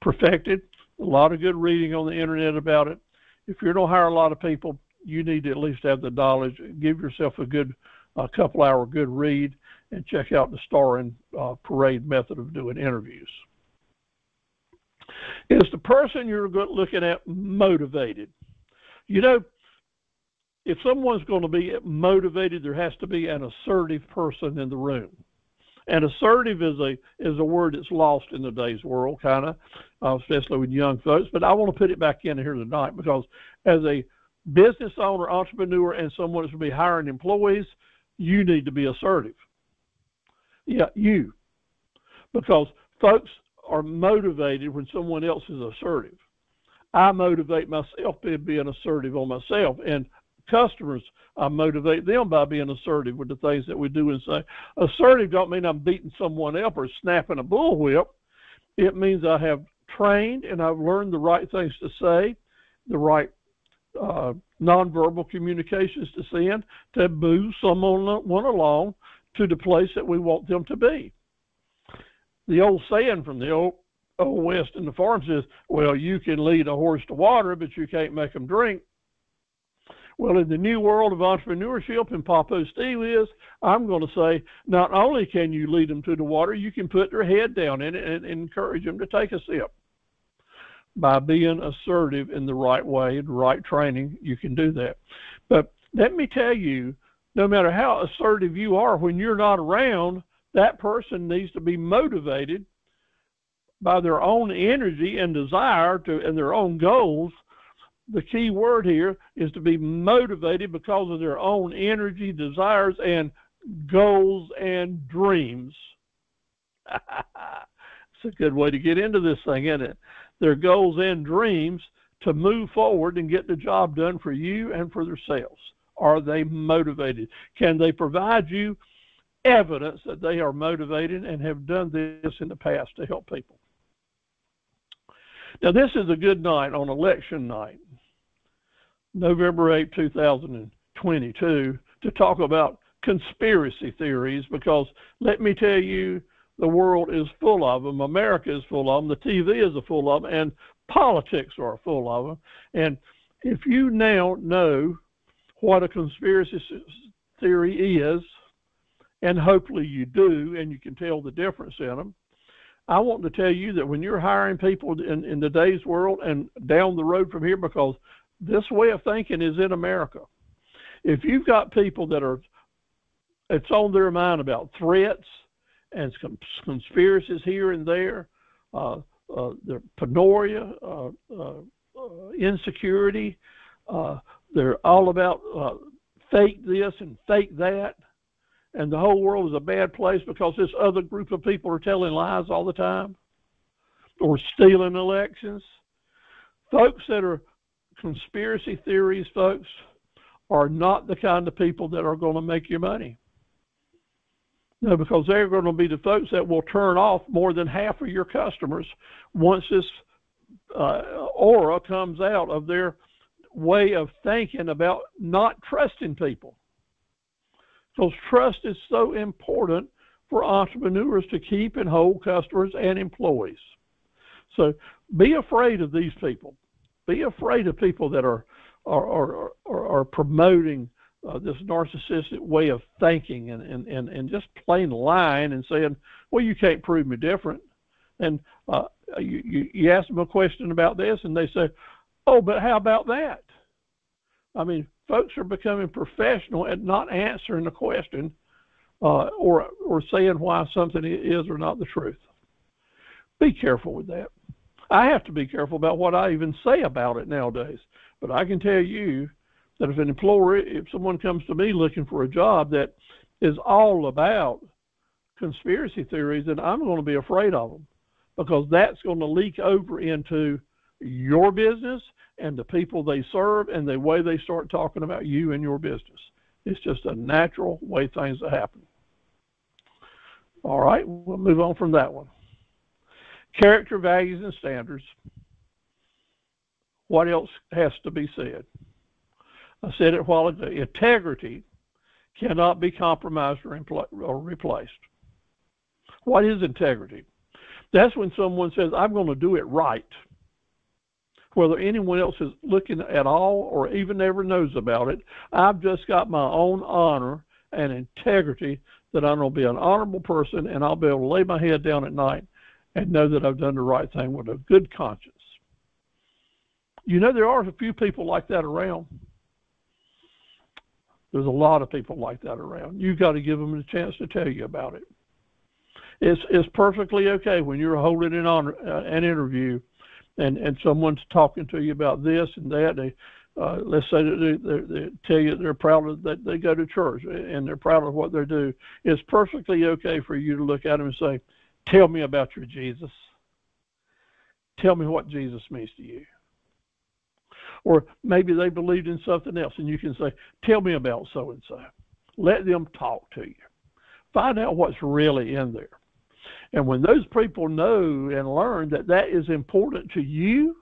perfected. A lot of good reading on the internet about it. If you're going to hire a lot of people, you need to at least have the knowledge. Give yourself a good a couple hour good read and check out the star and uh, parade method of doing interviews. Is the person you're looking at motivated? You know, if someone's going to be motivated, there has to be an assertive person in the room. And assertive is a is a word that's lost in today's world, kind of, uh, especially with young folks. But I want to put it back in here tonight because as a business owner, entrepreneur, and someone that's going to be hiring employees, you need to be assertive. Yeah, you, because folks are motivated when someone else is assertive. I motivate myself by being assertive on myself, and customers, I motivate them by being assertive with the things that we do and say. Assertive don't mean I'm beating someone up or snapping a bullwhip. It means I have trained and I've learned the right things to say, the right uh, nonverbal communications to send to move someone one along to the place that we want them to be. The old saying from the old, old West in the farms is, well, you can lead a horse to water, but you can't make them drink. Well, in the new world of entrepreneurship and Papa Steve is, I'm going to say, not only can you lead them to the water, you can put their head down in it and encourage them to take a sip. By being assertive in the right way, the right training, you can do that. But let me tell you, no matter how assertive you are, when you're not around, that person needs to be motivated by their own energy and desire to and their own goals the key word here is to be motivated because of their own energy, desires, and goals and dreams. it's a good way to get into this thing, isn't it? Their goals and dreams to move forward and get the job done for you and for themselves. Are they motivated? Can they provide you evidence that they are motivated and have done this in the past to help people? Now, this is a good night on election night. November 8, 2022, to talk about conspiracy theories because let me tell you, the world is full of them. America is full of them. The TV is full of them, and politics are full of them. And if you now know what a conspiracy theory is, and hopefully you do, and you can tell the difference in them, I want to tell you that when you're hiring people in, in today's world and down the road from here, because this way of thinking is in America. If you've got people that are, it's on their mind about threats and conspiracies here and there, uh, uh, the paranoia, uh, uh, uh insecurity, uh, they're all about fake this and fake that, and the whole world is a bad place because this other group of people are telling lies all the time or stealing elections. Folks that are conspiracy theories, folks, are not the kind of people that are going to make you money. No, because they're going to be the folks that will turn off more than half of your customers once this uh, aura comes out of their way of thinking about not trusting people. Because trust is so important for entrepreneurs to keep and hold customers and employees. So be afraid of these people. Be afraid of people that are are are are, are promoting uh, this narcissistic way of thinking and, and and and just plain lying and saying, "Well, you can't prove me different." And uh, you, you you ask them a question about this, and they say, "Oh, but how about that?" I mean, folks are becoming professional at not answering the question uh, or or saying why something is or not the truth. Be careful with that. I have to be careful about what I even say about it nowadays. But I can tell you that if an employer, if someone comes to me looking for a job that is all about conspiracy theories, then I'm going to be afraid of them because that's going to leak over into your business and the people they serve and the way they start talking about you and your business. It's just a natural way things happen. All right, we'll move on from that one. Character, values, and standards. What else has to be said? I said it while ago. Integrity cannot be compromised or, or replaced. What is integrity? That's when someone says, I'm going to do it right. Whether anyone else is looking at all or even ever knows about it, I've just got my own honor and integrity that I'm going to be an honorable person and I'll be able to lay my head down at night and know that I've done the right thing with a good conscience. You know, there are a few people like that around. There's a lot of people like that around. You've got to give them a chance to tell you about it. It's it's perfectly okay when you're holding an honor, uh, an interview, and and someone's talking to you about this and that. They uh, let's say that they, they, they, tell you they're proud of that they go to church and they're proud of what they do. It's perfectly okay for you to look at them and say, "Tell me about your Jesus. Tell me what Jesus means to you." Or maybe they believed in something else, and you can say, "Tell me about so and so." Let them talk to you. Find out what's really in there. And when those people know and learn that that is important to you,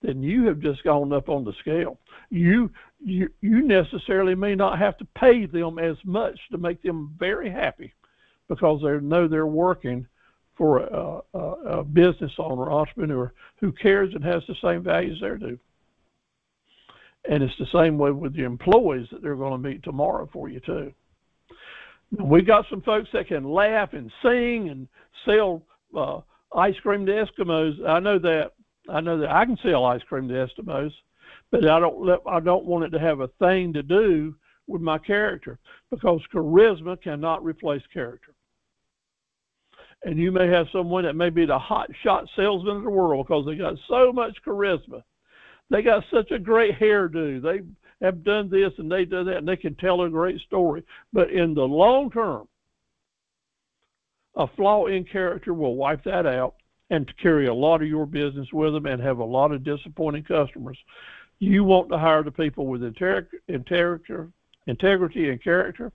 then you have just gone up on the scale. You you you necessarily may not have to pay them as much to make them very happy, because they know they're working for a, a, a business owner, entrepreneur who cares and has the same values they do. And it's the same way with the employees that they're going to meet tomorrow for you too. We've got some folks that can laugh and sing and sell uh, ice cream to Eskimos. I know that I know that I can sell ice cream to Eskimos, but I don't let, I don't want it to have a thing to do with my character because charisma cannot replace character. And you may have someone that may be the hot shot salesman of the world because they got so much charisma. They got such a great hairdo. They have done this and they do that and they can tell a great story. But in the long term, a flaw in character will wipe that out and carry a lot of your business with them and have a lot of disappointing customers. You want to hire the people with integrity, integrity and character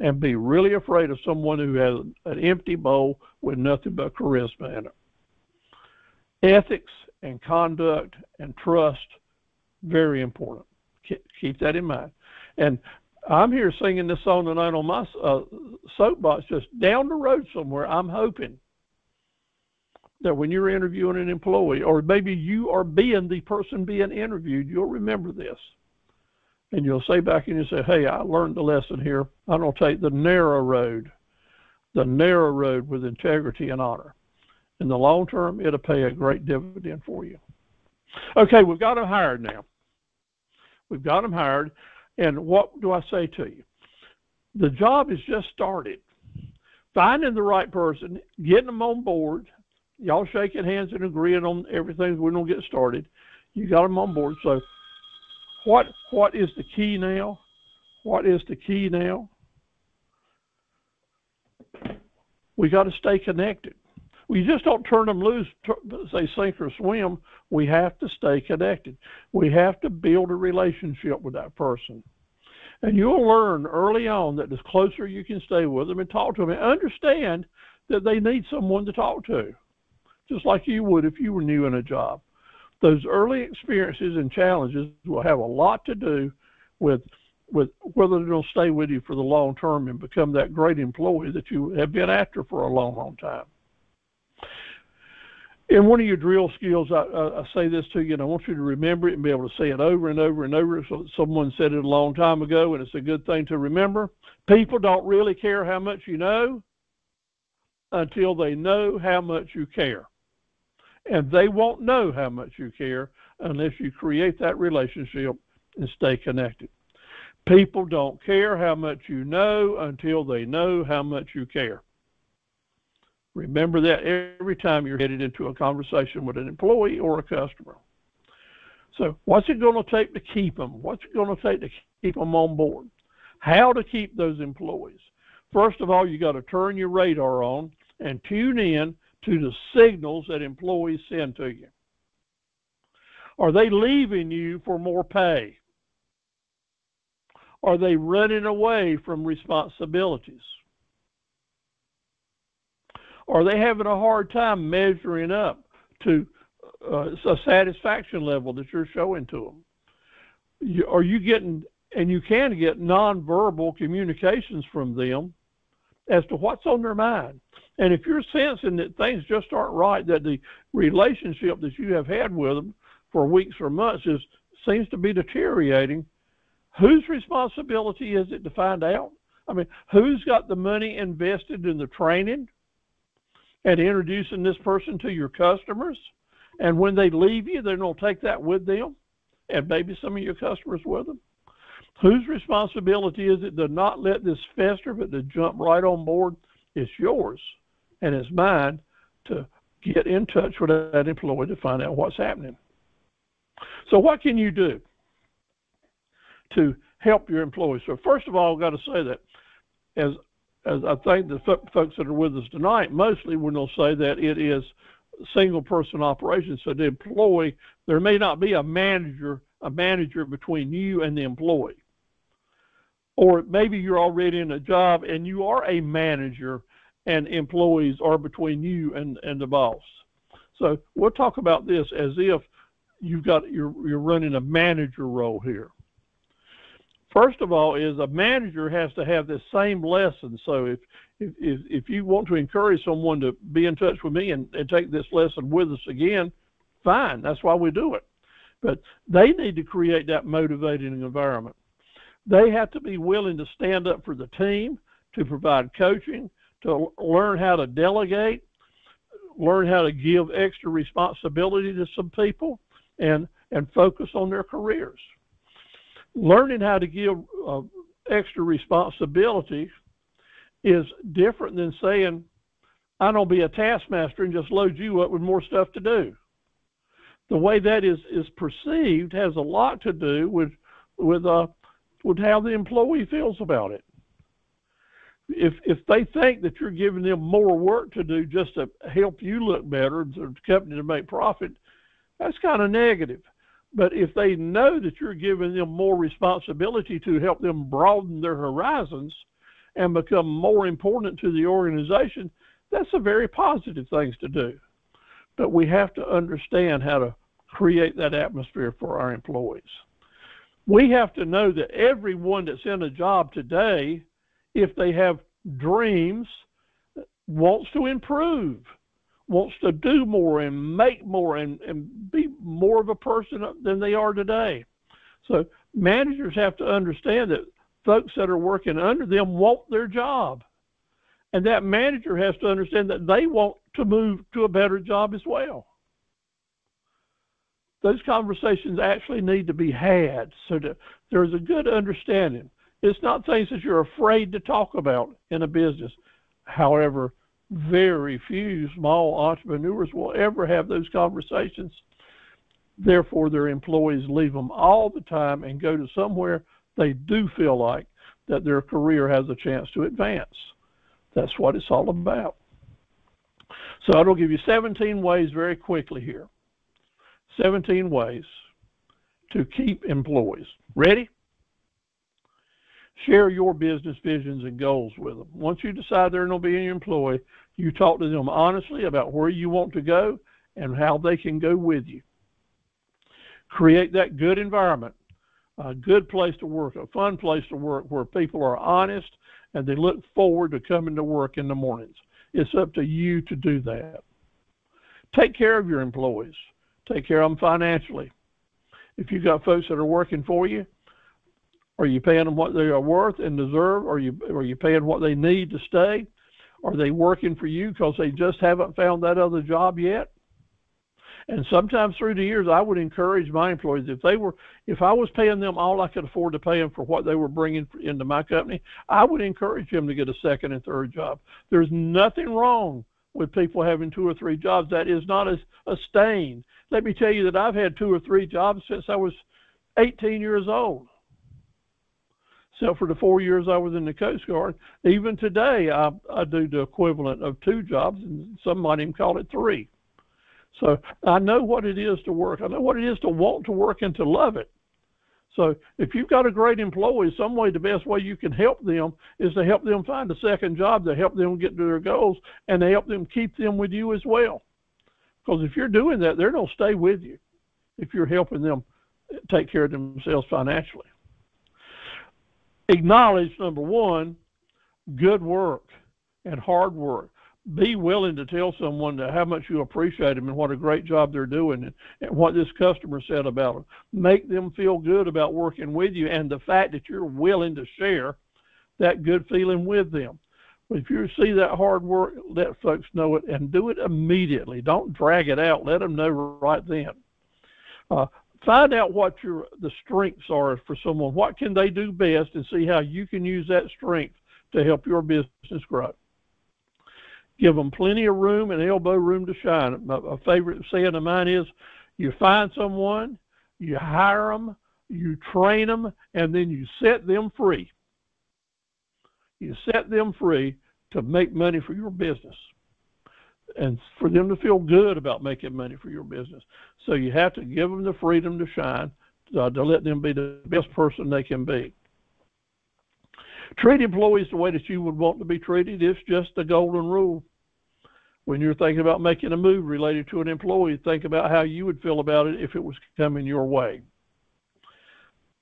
and be really afraid of someone who has an empty bowl with nothing but charisma in it. Ethics and conduct and trust, very important. Keep that in mind. And I'm here singing this song tonight on my uh, soapbox, just down the road somewhere. I'm hoping that when you're interviewing an employee, or maybe you are being the person being interviewed, you'll remember this. And you'll say back and you say, Hey, I learned the lesson here. I'm going to take the narrow road, the narrow road with integrity and honor. In the long term, it'll pay a great dividend for you. Okay, we've got them hired now. We've got them hired. And what do I say to you? The job is just started. Finding the right person, getting them on board, y'all shaking hands and agreeing on everything. We're gonna get started. You got them on board. So, what what is the key now? What is the key now? We got to stay connected. We just don't turn them loose, say sink or swim. We have to stay connected. We have to build a relationship with that person. And you'll learn early on that the closer you can stay with them and talk to them and understand that they need someone to talk to just like you would if you were new in a job. Those early experiences and challenges will have a lot to do with with whether they're going to stay with you for the long term and become that great employee that you have been after for a long, long time. In one of your drill skills, I, I, I say this to you, and I want you to remember it and be able to say it over and over and over. So someone said it a long time ago, and it's a good thing to remember. People don't really care how much you know until they know how much you care and they won't know how much you care unless you create that relationship and stay connected. People don't care how much you know until they know how much you care. Remember that every time you're headed into a conversation with an employee or a customer. So, what's it going to take to keep them? What's it going to take to keep them on board? How to keep those employees? First of all, you got to turn your radar on and tune in to the signals that employees send to you? Are they leaving you for more pay? Are they running away from responsibilities? Are they having a hard time measuring up to uh, a satisfaction level that you're showing to them? Are you getting, and you can get nonverbal communications from them as to what's on their mind. And if you're sensing that things just aren't right, that the relationship that you have had with them for weeks or months is seems to be deteriorating, whose responsibility is it to find out I mean, who's got the money invested in the training and introducing this person to your customers? And when they leave you, they're going to take that with them and maybe some of your customers with them. Whose responsibility is it to not let this fester, but to jump right on board? It's yours and his mind to get in touch with that employee to find out what's happening. So, what can you do to help your employees? So, first of all, I've got to say that as as I think the folks that are with us tonight, mostly we're going to say that it is single person operation. So the employee, there may not be a manager, a manager between you and the employee. Or maybe you're already in a job and you are a manager and employees are between you and, and the boss. So we'll talk about this as if you've got you're you're running a manager role here. First of all, is a manager has to have the same lesson. So if if if you want to encourage someone to be in touch with me and, and take this lesson with us again, fine. That's why we do it. But they need to create that motivating environment. They have to be willing to stand up for the team, to provide coaching, to learn how to delegate, learn how to give extra responsibility to some people, and and focus on their careers. Learning how to give uh, extra responsibility is different than saying, "I don't be a taskmaster and just load you up with more stuff to do." The way that is is perceived has a lot to do with with uh, with how the employee feels about it if if they think that you're giving them more work to do just to help you look better, the company to make profit, that's kind of negative. But if they know that you're giving them more responsibility to help them broaden their horizons and become more important to the organization, that's a very positive thing to do. But we have to understand how to create that atmosphere for our employees. We have to know that everyone that's in a job today if they have dreams, wants to improve, wants to do more and make more and, and be more of a person than they are today. So managers have to understand that folks that are working under them want their job. And that manager has to understand that they want to move to a better job as well. Those conversations actually need to be had so that there's a good understanding. It's not things that you're afraid to talk about in a business. However, very few small entrepreneurs will ever have those conversations. Therefore, their employees leave them all the time and go to somewhere they do feel like that their career has a chance to advance. That's what it's all about. So I'll give you 17 ways very quickly here. 17 ways to keep employees. Ready? Share your business visions and goals with them. Once you decide they're going to be an employee, you talk to them honestly about where you want to go and how they can go with you. Create that good environment, a good place to work, a fun place to work where people are honest and they look forward to coming to work in the mornings. It's up to you to do that. Take care of your employees. Take care of them financially. If you've got folks that are working for you, are you paying them what they are worth and deserve? Are you are you paying what they need to stay? Are they working for you because they just haven't found that other job yet? And sometimes through the years, I would encourage my employees if they were, if I was paying them all I could afford to pay them for what they were bringing into my company, I would encourage them to get a second and third job. There's nothing wrong with people having two or three jobs. That is not a, a stain. Let me tell you that I've had two or three jobs since I was 18 years old except for the four years I was in the Coast Guard. Even today, I, I do the equivalent of two jobs, and some might even call it three. So I know what it is to work. I know what it is to want to work and to love it. So if you've got a great employee, some way the best way you can help them is to help them find a second job to help them get to their goals and to help them keep them with you as well. Because if you're doing that, they're going to stay with you if you're helping them take care of themselves financially acknowledge number one, good work and hard work. Be willing to tell someone how much you appreciate them and what a great job they're doing and, and what this customer said about them. Make them feel good about working with you and the fact that you're willing to share that good feeling with them. But if you see that hard work, let folks know it and do it immediately. Don't drag it out. Let them know right then. Uh, find out what your the strengths are for someone. What can they do best, and see how you can use that strength to help your business grow. Give them plenty of room and elbow room to shine. A favorite saying of mine is, you find someone, you hire them, you train them, and then you set them free. You set them free to make money for your business and for them to feel good about making money for your business. So you have to give them the freedom to shine, uh, to let them be the best person they can be. Treat employees the way that you would want to be treated. It's just a golden rule. When you're thinking about making a move related to an employee, think about how you would feel about it if it was coming your way.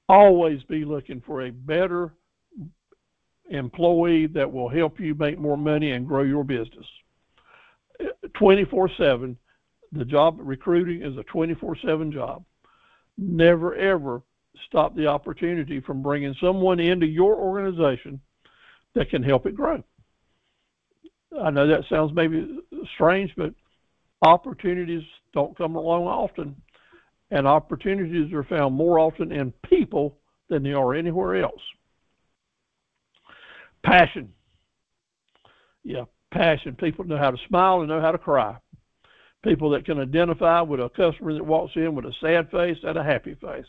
Always be looking for a better employee that will help you make more money and grow your business. 24 7. The job recruiting is a 24 7 job. Never ever stop the opportunity from bringing someone into your organization that can help it grow. I know that sounds maybe strange, but opportunities don't come along often, and opportunities are found more often in people than they are anywhere else. Passion. Yeah, passion. People know how to smile and know how to cry. People that can identify with a customer that walks in with a sad face and a happy face.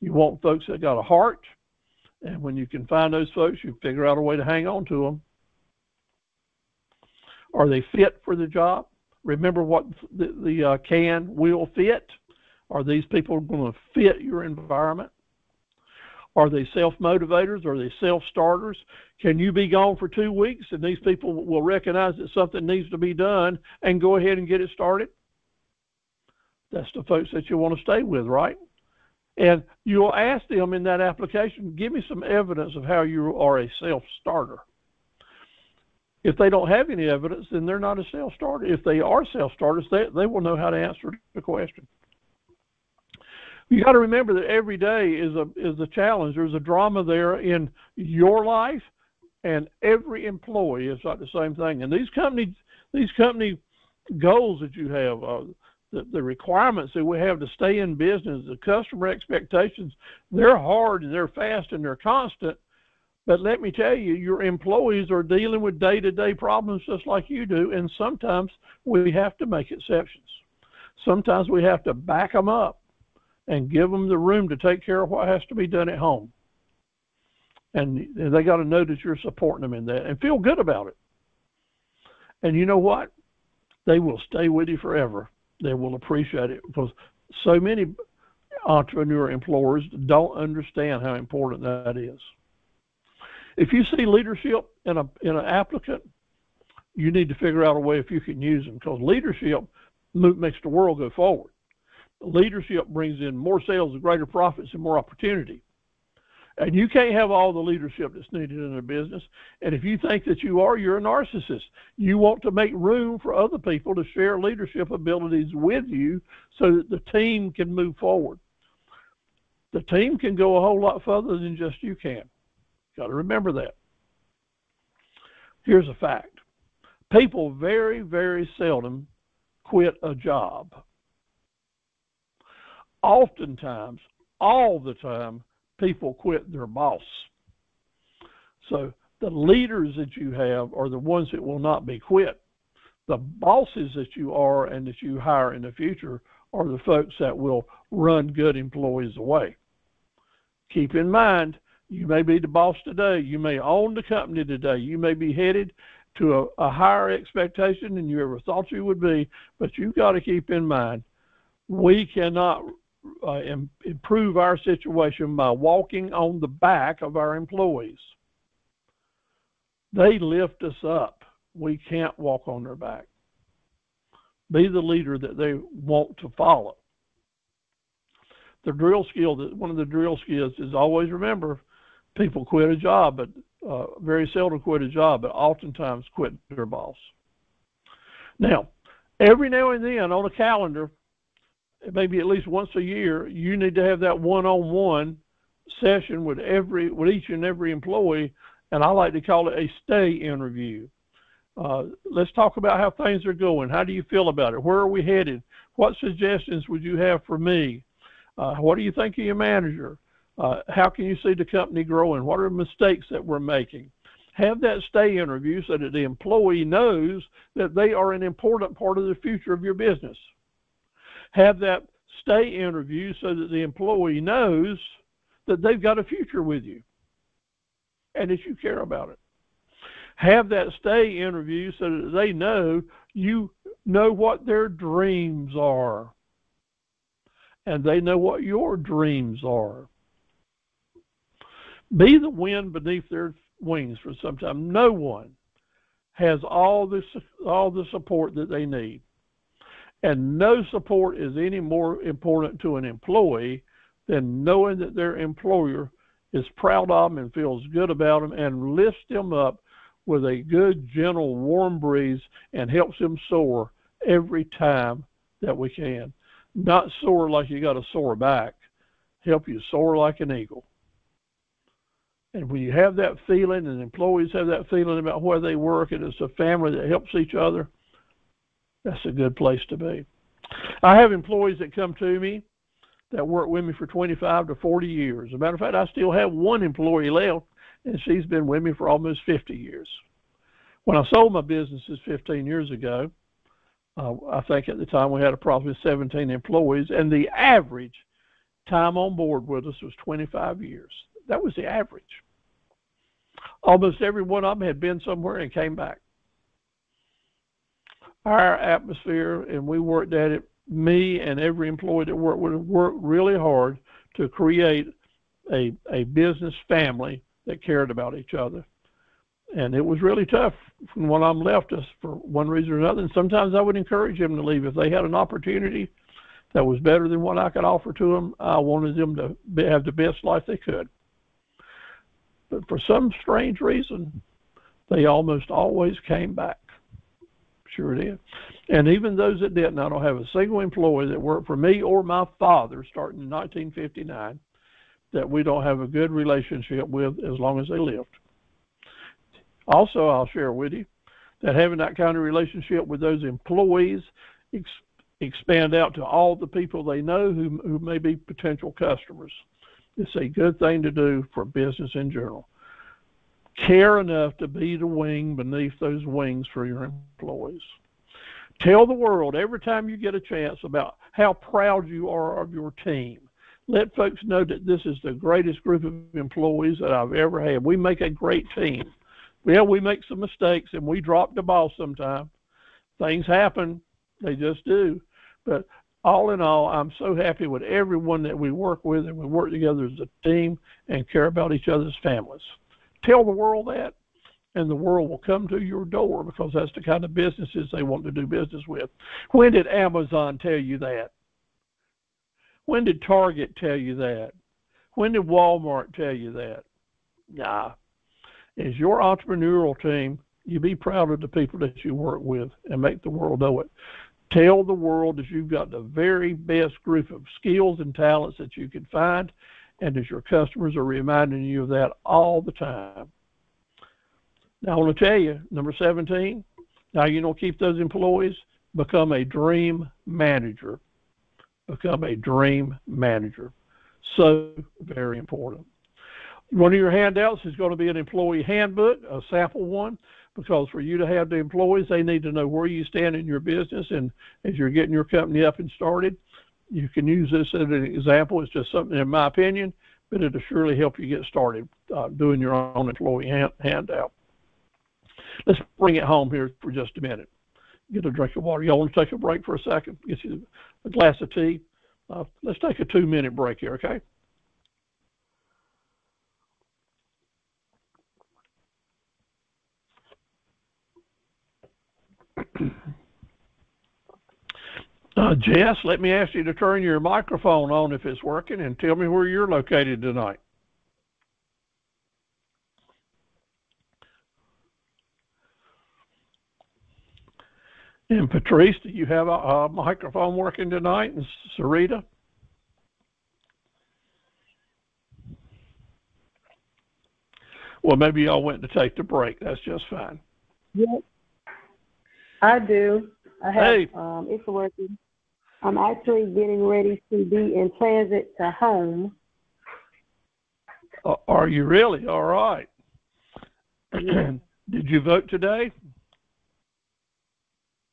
You want folks that got a heart, and when you can find those folks, you figure out a way to hang on to them. Are they fit for the job? Remember what the, the uh, can will fit. Are these people going to fit your environment? Are they self motivators? Are they self starters? Can you be gone for two weeks and these people will recognize that something needs to be done and go ahead and get it started? That's the folks that you want to stay with, right? And you'll ask them in that application, give me some evidence of how you are a self starter. If they don't have any evidence, then they're not a self starter. If they are self starters, they, they will know how to answer the question. You got to remember that every day is a is a challenge. There's a drama there in your life, and every employee is like the same thing. And these company these company goals that you have, uh, the, the requirements that we have to stay in business, the customer expectations, they're hard and they're fast and they're constant. But let me tell you, your employees are dealing with day to day problems just like you do. And sometimes we have to make exceptions. Sometimes we have to back them up and give them the room to take care of what has to be done at home. And they got to know that you're supporting them in that and feel good about it. And you know what? They will stay with you forever they will appreciate it because so many entrepreneur employers don't understand how important that is. If you see leadership in a in an applicant, you need to figure out a way if you can use them because leadership makes the world go forward. Leadership brings in more sales and greater profits and more opportunity. And you can't have all the leadership that's needed in a business. And if you think that you are, you're a narcissist. You want to make room for other people to share leadership abilities with you so that the team can move forward. The team can go a whole lot further than just you can. Got to remember that. Here's a fact people very, very seldom quit a job. Oftentimes, all the time, people quit their boss. So the leaders that you have are the ones that will not be quit. The bosses that you are and that you hire in the future are the folks that will run good employees away. Keep in mind, you may be the boss today. You may own the company today. You may be headed to a, a higher expectation than you ever thought you would be, but you've got to keep in mind we cannot uh, Im- improve our situation by walking on the back of our employees. They lift us up. We can't walk on their back. Be the leader that they want to follow. The drill skill that one of the drill skills is always remember people quit a job, but uh, very seldom quit a job, but oftentimes quit their boss. Now, every now and then on a calendar, maybe at least once a year, you need to have that one-on-one session with every with each and every employee and I like to call it a stay interview. Uh, let's talk about how things are going. How do you feel about it? Where are we headed? What suggestions would you have for me? Uh, what do you think of your manager? Uh, how can you see the company growing? What are the mistakes that we're making? Have that stay interview so that the employee knows that they are an important part of the future of your business. Have that stay interview so that the employee knows that they've got a future with you and that you care about it. Have that stay interview so that they know you know what their dreams are and they know what your dreams are. Be the wind beneath their wings for some time. No one has all this all the support that they need. And no support is any more important to an employee than knowing that their employer is proud of them and feels good about them and lifts them up with a good, gentle, warm breeze and helps them soar every time that we can. Not soar like you got a sore back, help you soar like an eagle. And when you have that feeling, and employees have that feeling about where they work, and it's a family that helps each other, that's a good place to be. I have employees that come to me that work with me for 25 to 40 years. As a matter of fact, I still have one employee left, and she's been with me for almost 50 years. When I sold my businesses 15 years ago, uh, I think at the time we had approximately 17 employees, and the average time on board with us was 25 years. That was the average almost every one of them had been somewhere and came back. Our atmosphere, and we worked at it, me and every employee that worked it worked really hard to create a, a business family that cared about each other. And it was really tough when one of them left us for one reason or another. And sometimes I would encourage them to leave. If they had an opportunity that was better than what I could offer to them, I wanted them to be, have the best life they could. But for some strange reason, they almost always came back. Sure did. And even those that didn't, I don't have a single employee that worked for me or my father starting in 1959 that we don't have a good relationship with as long as they lived. Also, I'll share with you that having that kind of relationship with those employees ex- expand out to all the people they know who, who may be potential customers. It's a good thing to do for business in general. Care enough to be the wing beneath those wings for your employees. Tell the world every time you get a chance about how proud you are of your team. Let folks know that this is the greatest group of employees that I've ever had. We make a great team. Well, we make some mistakes and we drop the ball sometimes. Things happen, they just do. But all in all, I'm so happy with everyone that we work with and we work together as a team and care about each other's families. Tell the world that, and the world will come to your door because that's the kind of businesses they want to do business with. When did Amazon tell you that? When did Target tell you that? When did Walmart tell you that? Nah. As your entrepreneurial team, you be proud of the people that you work with and make the world know it. Tell the world that you've got the very best group of skills and talents that you can find, and as your customers are reminding you of that all the time. Now, I want to tell you, number 17, now you know, keep those employees, become a dream manager. Become a dream manager. So very important. One of your handouts is going to be an employee handbook, a sample one because for you to have the employees, they need to know where you stand in your business. And as you're getting your company up and started, you can use this as an example. It's just something, in my opinion, but it'll surely help you get started uh, doing your own employee hand, handout. Let's bring it home here for just a minute. Get a drink of water. Y'all want to take a break for a second? Get you a glass of tea. Uh, let's take a two minute break here, okay? Uh, Jess, let me ask you to turn your microphone on if it's working and tell me where you're located tonight. And Patrice, do you have a, a microphone working tonight? And Sarita? Well, maybe y'all went to take the break. That's just fine. Yep. I do. I have, Hey. um, it's working. I'm actually getting ready to be in transit to home. Uh, are you really? All right. Yeah. Did you vote today?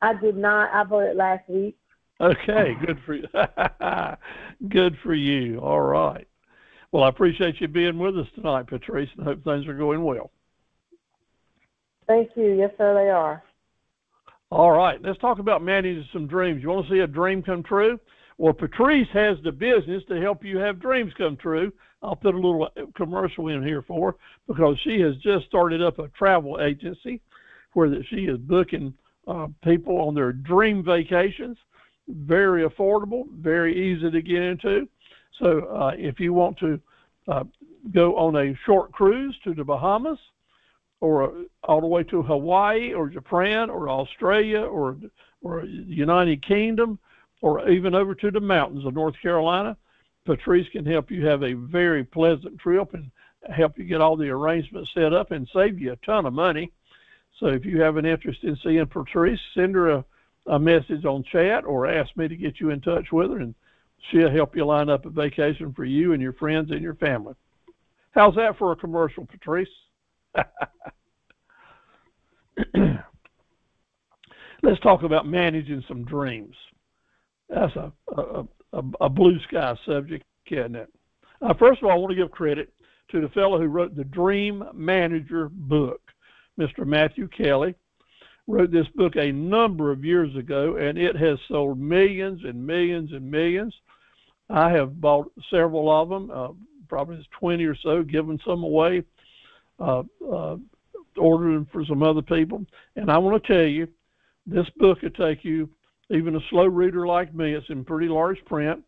I did not. I voted last week. Okay, good for you. good for you. All right. Well, I appreciate you being with us tonight, Patrice, and hope things are going well. Thank you. Yes, sir, they are. All right, let's talk about managing some dreams. You want to see a dream come true? Well, Patrice has the business to help you have dreams come true. I'll put a little commercial in here for her because she has just started up a travel agency where that she is booking uh, people on their dream vacations. Very affordable, very easy to get into. So uh, if you want to uh, go on a short cruise to the Bahamas, or uh, all the way to Hawaii or Japan or Australia or or the United Kingdom or even over to the mountains of North Carolina, Patrice can help you have a very pleasant trip and help you get all the arrangements set up and save you a ton of money. So if you have an interest in seeing Patrice, send her a, a message on chat or ask me to get you in touch with her and she'll help you line up a vacation for you and your friends and your family. How's that for a commercial, Patrice? Let's talk about managing some dreams. That's a, a, a, a blue sky subject, isn't it? Uh, first of all, I want to give credit to the fellow who wrote the Dream Manager book, Mr. Matthew Kelly. Wrote this book a number of years ago, and it has sold millions and millions and millions. I have bought several of them, uh, probably 20 or so, given some away. Uh, uh, ordering for some other people. And I want to tell you, this book could take you, even a slow reader like me, it's in pretty large print.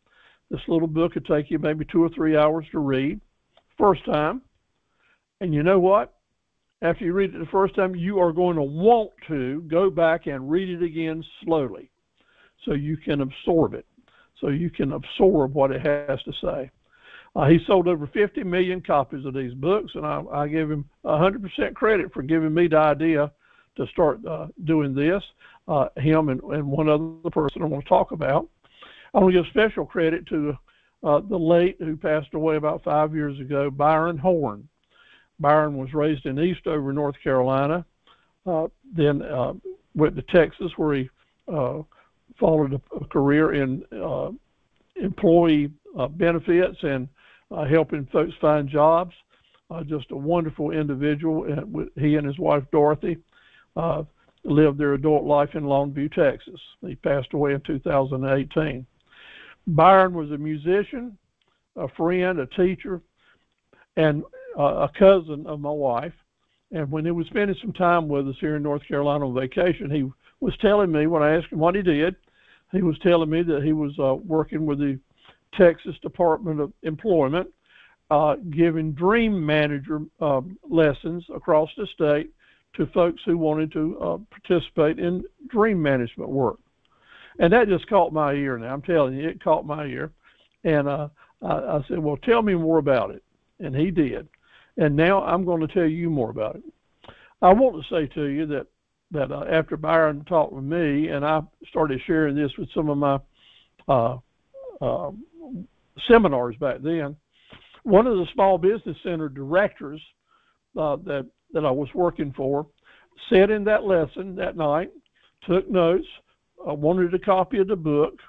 This little book could take you maybe two or three hours to read, first time. And you know what? After you read it the first time, you are going to want to go back and read it again slowly so you can absorb it, so you can absorb what it has to say. Uh, he sold over 50 million copies of these books, and I, I give him 100% credit for giving me the idea to start uh, doing this. Uh, him and, and one other person I want to talk about. I want to give special credit to uh, the late, who passed away about five years ago, Byron Horn. Byron was raised in Eastover, North Carolina, uh, then uh, went to Texas, where he followed a, a, career in employee benefits and uh, helping folks find jobs. Uh, just a wonderful individual. And he and his wife Dorothy uh, lived their adult life in Longview, Texas. He passed away in 2018. Byron was a musician, a friend, a teacher, and uh, a cousin of my wife. And when he was spending some time with us here in North Carolina on vacation, he was telling me when I asked him what he did, he was telling me that he was uh, working with the Texas Department of Employment, uh, giving dream manager uh, lessons across the state to folks who wanted to uh, participate in dream management work. And that just caught my ear now. I'm telling you, it caught my ear. And uh, I, I said, Well, tell me more about it. And he did. And now I'm going to tell you more about it. I want to say to you that that uh, after Byron talked with me, and I started sharing this with some of my uh, uh, seminars back then. One of the small business center directors uh, that that I was working for said in that lesson that night, took notes, uh, wanted a copy of the book,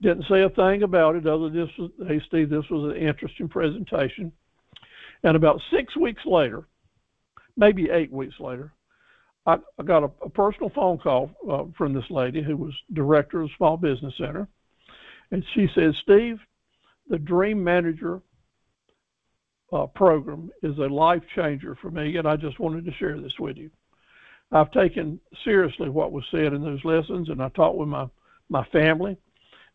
didn't say a thing about it other than this was, hey Steve, this was an interesting presentation. And about six weeks later, maybe eight weeks later, I, I got a, a, personal phone call uh, from this lady who was director of the Small Business Center. And she says, Steve, the Dream Manager uh, program is a life changer for me, and I just wanted to share this with you. I've taken seriously what was said in those lessons, and I talked with my, my family,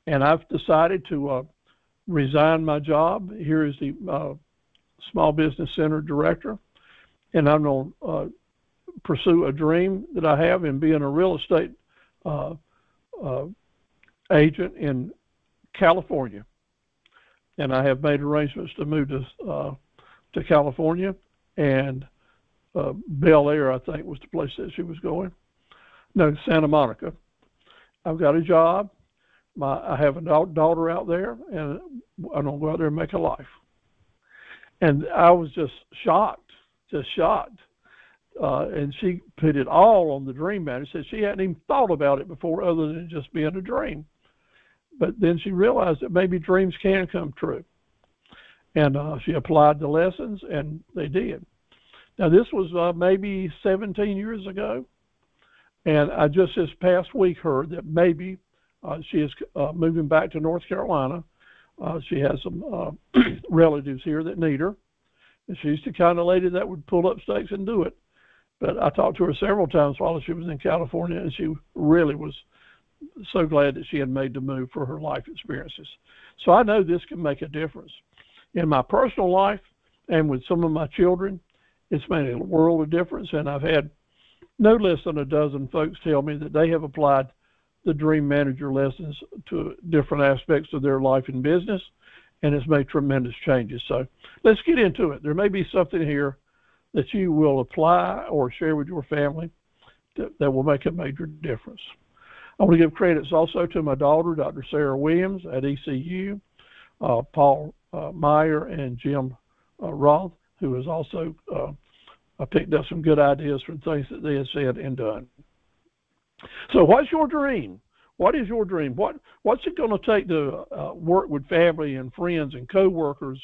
and I've decided to uh, resign my job here as the uh, Small Business Center Director, and I'm going to uh, pursue a dream that I have in being a real estate uh, uh, agent in California and I have made arrangements to move to uh, to California, and uh, Bel Air, I think, was the place that she was going. No, Santa Monica. I've got a job. My I have a daughter out there, and I'm gonna go out there and make a life. And I was just shocked, just shocked. Uh, and she put it all on the dream manager. Said she hadn't even thought about it before, other than just being a dream. But then she realized that maybe dreams can come true, and uh, she applied the lessons, and they did. Now this was uh, maybe 17 years ago, and I just this past week heard that maybe uh, she is uh, moving back to North Carolina. Uh, she has some uh, relatives here that need her. And she's the kind of lady that would pull up stakes and do it. But I talked to her several times while she was in California, and she really was so glad that she had made the move for her life experiences. So I know this can make a difference. In my personal life and with some of my children, it's made a world of difference. And I've had no less than a dozen folks tell me that they have applied the Dream Manager lessons to different aspects of their life and business, and it's made tremendous changes. So let's get into it. There may be something here that you will apply or share with your family that, that will make a major difference. I want to give credits also to my daughter, Dr. Sarah Williams at ECU, uh, Paul uh, Meyer, and Jim uh, Roth, who has also uh, picked up some good ideas from things that they had said and done. So, what's your dream? What is your dream? What What's it going to take to uh, work with family and friends and coworkers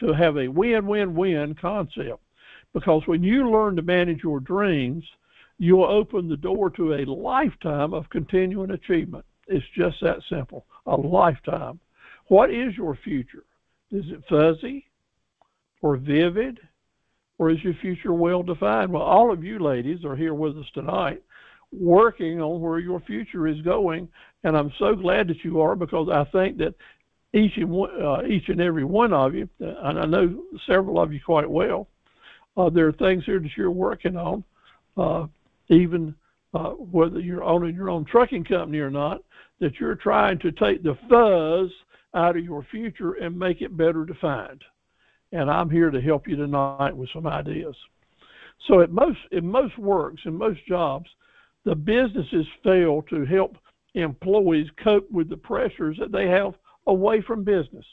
to have a win-win-win concept? Because when you learn to manage your dreams, you'll open the door to a lifetime of continuing achievement. It's just that simple. A lifetime. What is your future? Is it fuzzy or vivid or is your future well defined? Well, all of you ladies are here with us tonight working on where your future is going, and I'm so glad that you are because I think that each and, uh, each and every one of you, and I know several of you quite well, uh, there are things here that you're working on, uh, even uh, whether you're owning your own trucking company or not, that you're trying to take the fuzz out of your future and make it better defined and I'm here to help you tonight with some ideas. So at most in most works, in most jobs, the businesses fail to help employees cope with the pressures that they have away from business.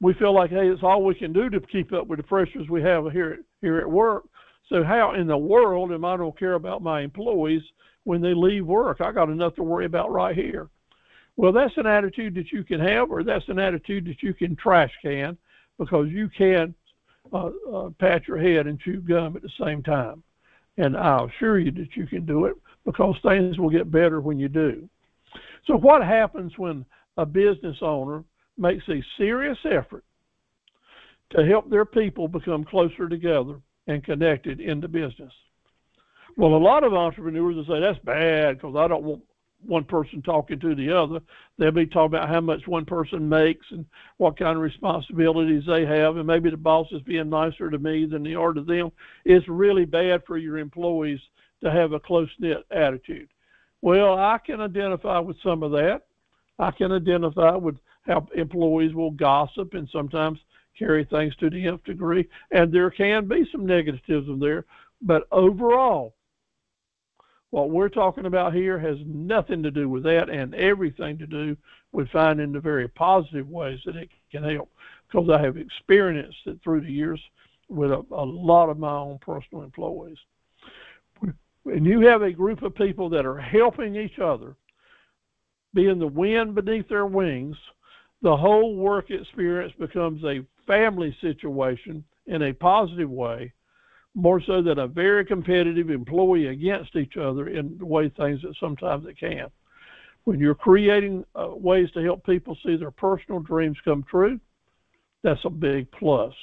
We feel like, hey, it's all we can do to keep up with the pressures we have here here at work. So how in the world am I going to care about my employees when they leave work? I got enough to worry about right here. Well, that's an attitude that you can have, or that's an attitude that you can trash can because you can uh, uh, pat your head and chew gum at the same time. And I'll assure you that you can do it because things will get better when you do. So, what happens when a business owner makes a serious effort to help their people become closer together and connected in the business? Well, a lot of entrepreneurs will say that's bad because I don't want one person talking to the other. They'll be talking about how much one person makes and what kind of responsibilities they have, and maybe the boss is being nicer to me than they are to them. It's really bad for your employees to have a close knit attitude. Well, I can identify with some of that. I can identify with how employees will gossip and sometimes carry things to the nth degree, and there can be some negativism there. But overall, what we're talking about here has nothing to do with that and everything to do with finding the very positive ways that it can help. Because I have experienced it through the years with a, a lot of my own personal employees. And you have a group of people that are helping each other, being the wind beneath their wings, the whole work experience becomes a family situation in a positive way more so than a very competitive employee against each other in the way things that sometimes it can. When you're creating uh, ways to help people see their personal dreams come true, that's a big plus.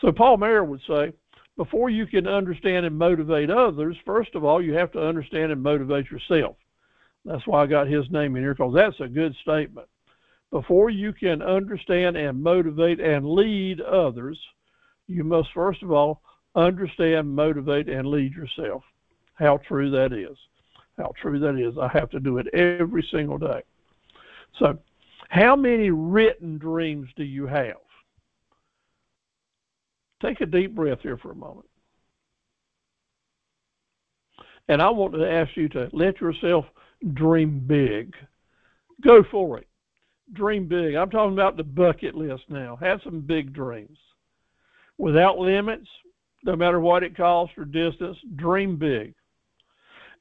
So Paul Meyer would say, before you can understand and motivate others, first of all, you have to understand and motivate yourself. That's why I got his name in here because that's a good statement. Before you can understand and motivate and lead others, you must first of all understand, motivate, and lead yourself. How true that is. How true that is. I have to do it every single day. So, how many written dreams do you have? Take a deep breath here for a moment. And I want to ask you to let yourself dream big. Go for it. Dream big. I'm talking about the bucket list now. Have some big dreams. Without limits, no matter what it costs or distance, dream big.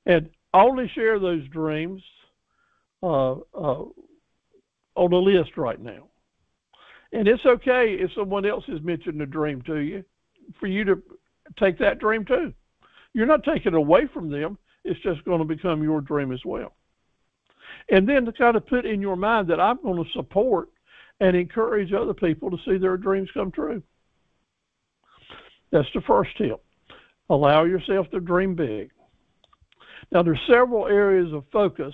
And only share those dreams uh, uh, on the list right now. And it's okay if someone else has mentioned a dream to you, for you to take that dream too. You're not taking it away from them, it's just going to become your dream as well. And then to kind of put in your mind that I'm going to support and encourage other people to see their dreams come true. That's the first tip. Allow yourself to dream big. Now, there's several areas of focus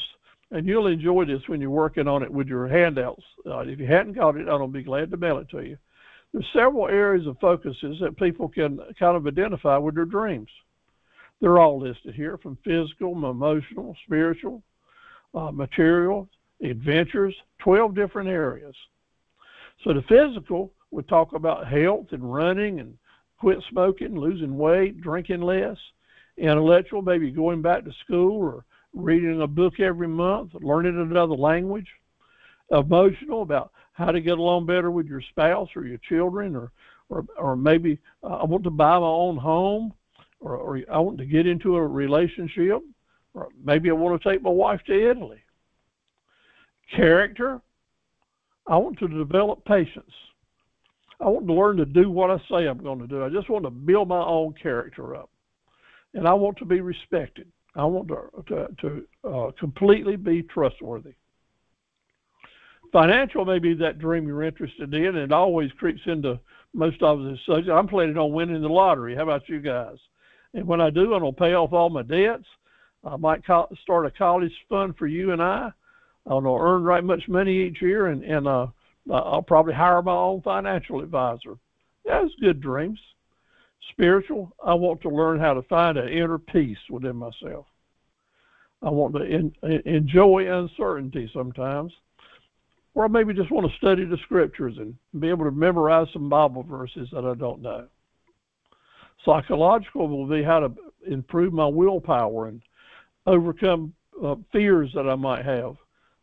and you'll enjoy this when you're working on it with your handouts. Uh, if you hadn't got it, I'll be glad to mail it to you. There's several areas of focuses that people can kind of identify with their dreams. They're all listed here from physical, emotional, spiritual, uh, material, adventures, 12 different areas. So the physical would talk about health and running and quit smoking, losing weight, drinking less. Intellectual, maybe going back to school or reading a book every month, learning another language, emotional about how to get along better with your spouse or your children, or or or maybe uh, I want to buy my own home, or, or I want to get into a relationship, maybe I want to take my wife to Italy. Character, I want to develop patience. I want to learn to do what I say I'm going to do. I just want to build my own character up. And I want to be respected. I want to, to, to uh, completely be trustworthy. Financial may be that dream you're interested in, and it always creeps into most of us. subject. I'm planning on winning the lottery. How about you guys? And when I do, I'm going to pay off all my debts. I might co- start a college fund for you and I. I'm going to earn right much money each year, and, and uh, I'll probably hire my own financial advisor. It's good dreams spiritual, I want to learn how to find an inner peace within myself. I want to in, enjoy uncertainty sometimes, or I maybe just want to study the scriptures and be able to memorize some Bible verses that I don't know. Psychological will be how to improve my willpower and overcome uh, fears that I might have.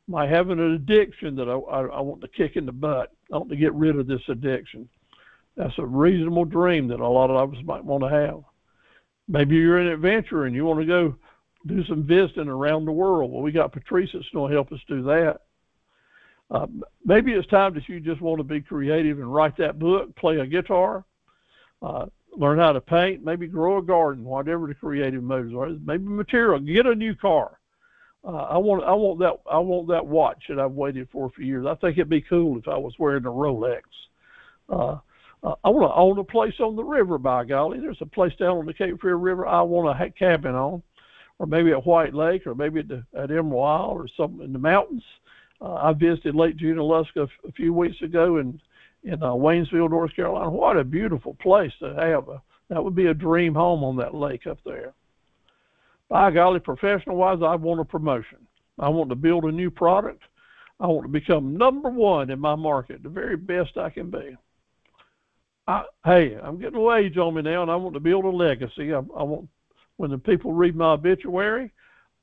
My having an addiction that I, I, I want to kick in the butt. I want to get rid of this addiction. That's a reasonable dream that a lot of us might want to have. Maybe you're an adventurer and you want to go do some visiting around the world. Well, we got Patrice that's going to help us do that. Uh, maybe it's time that you just want to be creative and write that book, play a guitar, uh, learn how to paint, maybe grow a garden, whatever the creative motives are. Maybe material, get a new car. Uh, I want, I want that, I want that watch that I've waited for for years. I think it'd be cool if I was wearing a Rolex. Uh, uh, I want to own a place on the river, by golly. There's a place down on the Cape Fear River I want a cabin on, or maybe at White Lake, or maybe at, the, at Emerald Isle, or something in the mountains. Uh, I visited Lake Junaluska a, a few weeks ago in in uh, Waynesville, North Carolina. What a beautiful place to have. A, that would be a dream home on that lake up there. By golly, professional wise, I want a promotion. I want to build a new product. I want to become number one in my market, the very best I can be. I, hey, I'm getting a age on me now, and I want to build a legacy. I, I want when the people read my obituary,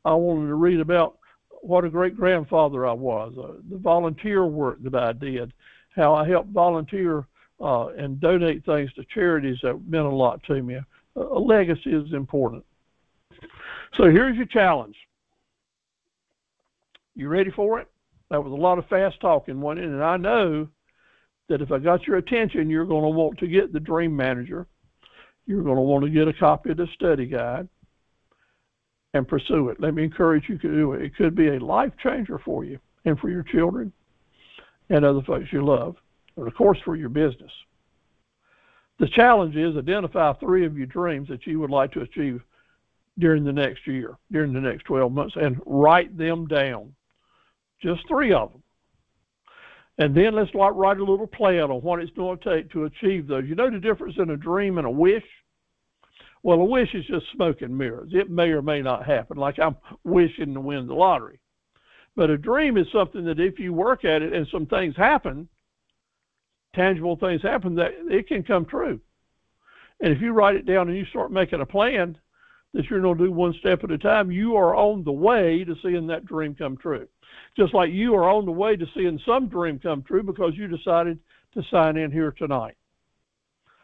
I want them to read about what a great grandfather I was, uh, the volunteer work that I did, how I helped volunteer uh, and donate things to charities that meant a lot to me. A, a legacy is important. So here's your challenge. You ready for it? That was a lot of fast talking, one, and I know that if I got your attention, you're going to want to get the Dream Manager. You're going to want to get a copy of the study guide and pursue it. Let me encourage you to do it. It could be a life changer for you and for your children and other folks you love, and of course for your business. The challenge is identify three of your dreams that you would like to achieve during the next year, during the next 12 months, and write them down. Just three of them. And then let's write a little plan on what it's going to take to achieve those. You know the difference in a dream and a wish? Well, a wish is just smoke and mirrors. It may or may not happen, like I'm wishing to win the lottery. But a dream is something that if you work at it and some things happen, tangible things happen, that it can come true. And if you write it down and you start making a plan, that you're going to do one step at a time, you are on the way to seeing that dream come true. Just like you are on the way to seeing some dream come true because you decided to sign in here tonight.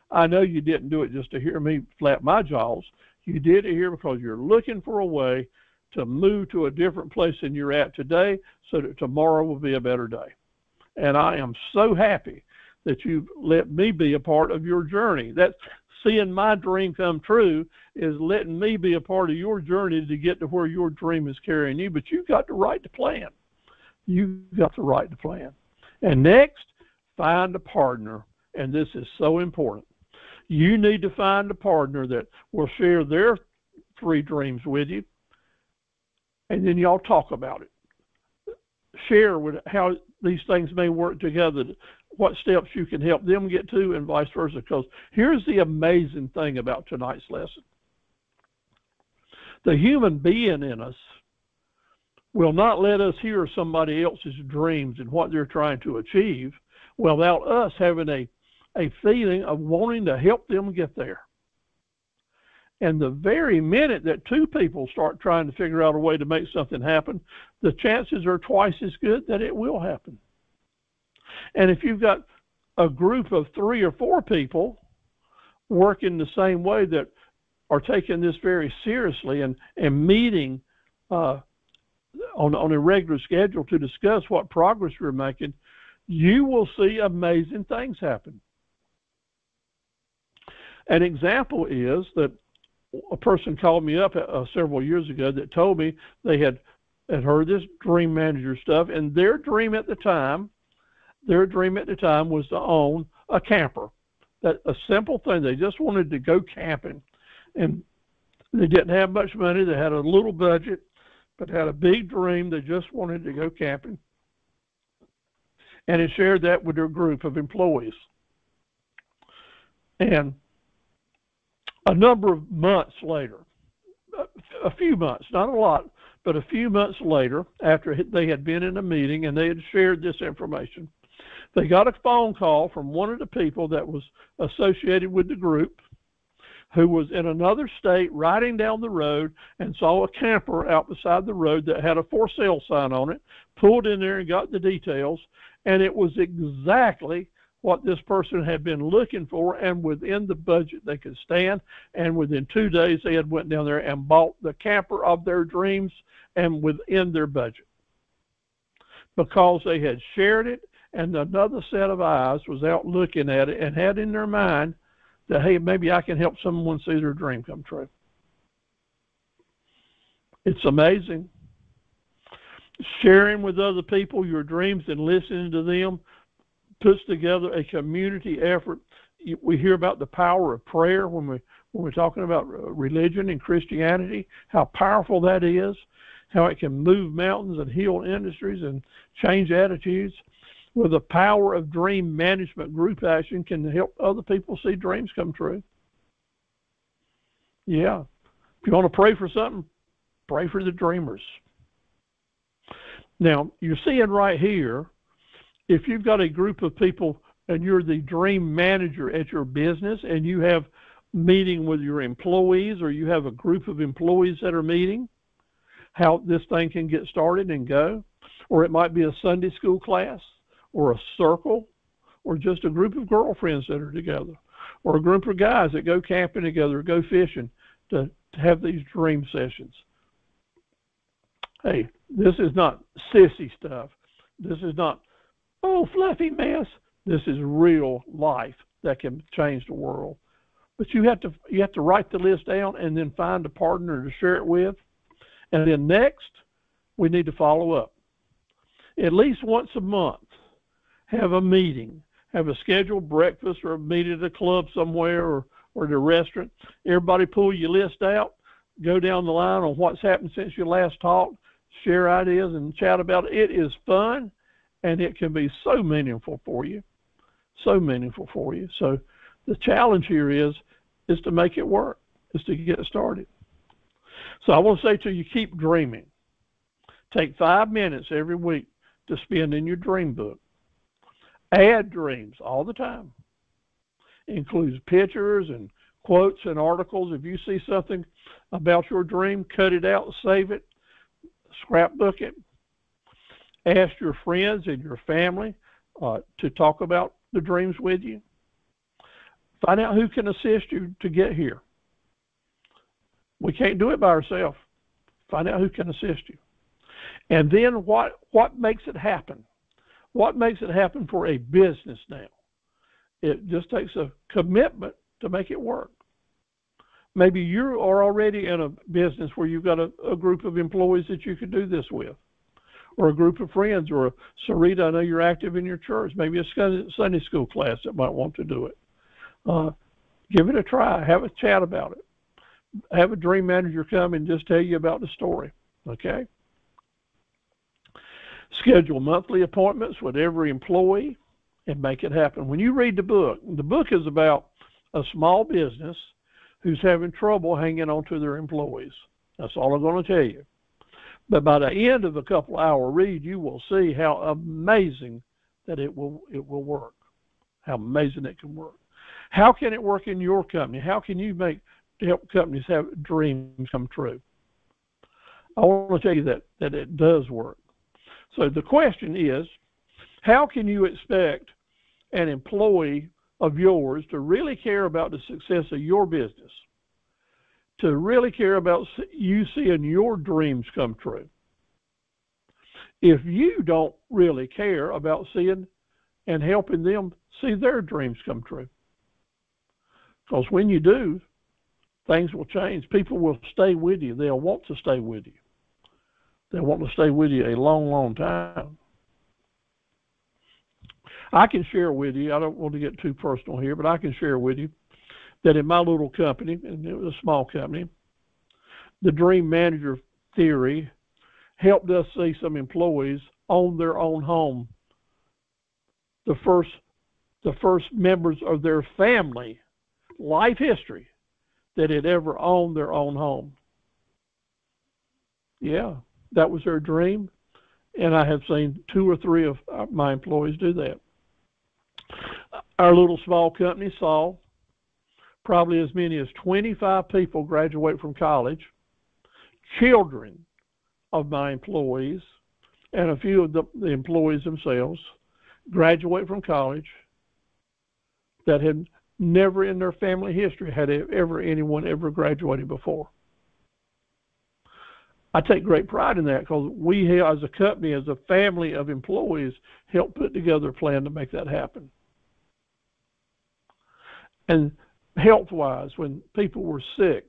I know you didn't do it just to hear me flap my jaws. You did it here because you're looking for a way to move to a different place than you're at today so that tomorrow will be a better day. And I am so happy that you've let me be a part of your journey. That seeing my dream come true is letting me be a part of your journey to get to where your dream is carrying you. But you've got the right to plan. You've got the right to plan. And next, find a partner. And this is so important. You need to find a partner that will share their three dreams with you. And then y'all talk about it. Share with how these things may work together what steps you can help them get to and vice versa. Because here's the amazing thing about tonight's lesson the human being in us will not let us hear somebody else's dreams and what they're trying to achieve without us having a, a feeling of wanting to help them get there. And the very minute that two people start trying to figure out a way to make something happen, the chances are twice as good that it will happen. And if you've got a group of three or four people working the same way that are taking this very seriously and, and meeting uh, on, on a regular schedule to discuss what progress we're making, you will see amazing things happen. An example is that a person called me up uh, several years ago that told me they had had heard this dream manager stuff, and their dream at the time their dream at the time was to own a camper. That a simple thing. They just wanted to go camping, and they didn't have much money. They had a little budget, but had a big dream. They just wanted to go camping, and they shared that with their group of employees. And a number of months later, a few months, not a lot, but a few months later, after they had been in a meeting and they had shared this information, they got a phone call from one of the people that was associated with the group who was in another state riding down the road and saw a camper out beside the road that had a for sale sign on it, pulled in there and got the details, and it was exactly what this person had been looking for and within the budget they could stand. And within two days they had went down there and bought the camper of their dreams and within their budget. Because they had shared it and another set of eyes was out looking at it and had in their mind that hey maybe i can help someone see their dream come true. It's amazing. Sharing with other people your dreams and listening to them puts together a community effort we hear about the power of prayer when we when we're talking about religion and christianity how powerful that is how it can move mountains and heal industries and change attitudes with the power of dream management group action can help other people see dreams come true. Yeah. If you want to pray for something, pray for the dreamers. Now, you're seeing right here, if you've got a group of people and you're the dream manager at your business and you have meeting with your employees or you have a group of employees that are meeting, how this thing can get started and go. Or it might be a Sunday school class or a circle or just a group of girlfriends that are together or a group of guys that go camping together or go fishing to, to have these dream sessions. Hey, this is not sissy stuff. This is not, oh, fluffy mess. This is real life that can change the world. But you have to you have to write the list down and then find a partner to share it with. And then next, we need to follow up. At least once a month, have a meeting, have a scheduled breakfast or a meeting at a club somewhere or, or at a restaurant. Everybody pull your list out, go down the line on what's happened since you last talked, share ideas and chat about it. It is fun and it can be so meaningful for you. So meaningful for you. So the challenge here is is to make it work, is to get started. So I want to say to you, keep dreaming. Take five minutes every week to spend in your dream book. Add dreams all the time. Includes pictures and quotes and articles. If you see something about your dream, cut it out, save it, scrapbook it. Ask your friends and your family uh, to talk about the dreams with you. Find out who can assist you to get here. We can't do it by ourselves. Find out who can assist you. And then what, what makes it happen? What makes it happen for a business now? It just takes a commitment to make it work. Maybe you are already in a business where you've got a, a group of employees that you could do this with, or a group of friends, or a, Sarita, I know you're active in your church, maybe a Sunday school class that might want to do it. Uh, give it a try. Have a chat about it. Have a dream manager come and just tell you about the story. Okay? Schedule monthly appointments with every employee and make it happen. When you read the book, the book is about a small business who's having trouble hanging on to their employees. That's all I'm going to tell you. But by the end of a couple hour read, you will see how amazing that it will it will work. How amazing it can work. How can it work in your company? How can you make help companies have dreams come true? I want to tell you that that it does work. So the question is, how can you expect an employee of yours to really care about the success of your business, to really care about you seeing your dreams come true? If you don't really care about seeing and helping them see their dreams come true. Because when you do, things will change. People will stay with you. They'll want to stay with you. They'll want to stay with you a long, long time. I can share with you, I don't want to get too personal here, but I can share with you that in my little company, and it was a small company, the dream manager theory helped us see some employees own their own home. The first the first members of their family life history that had ever owned their own home. Yeah, that was their dream, and I have seen two or three of uh, my employees do that. Our little small company saw probably as many as 25 people graduate from college, children of my employees, and a few of the, the employees themselves graduate from college that had never in their family history had ever anyone ever graduated before. I take great pride in that because we, as a company, as a family of employees, helped put together a plan to make that happen. And health wise, when people were sick,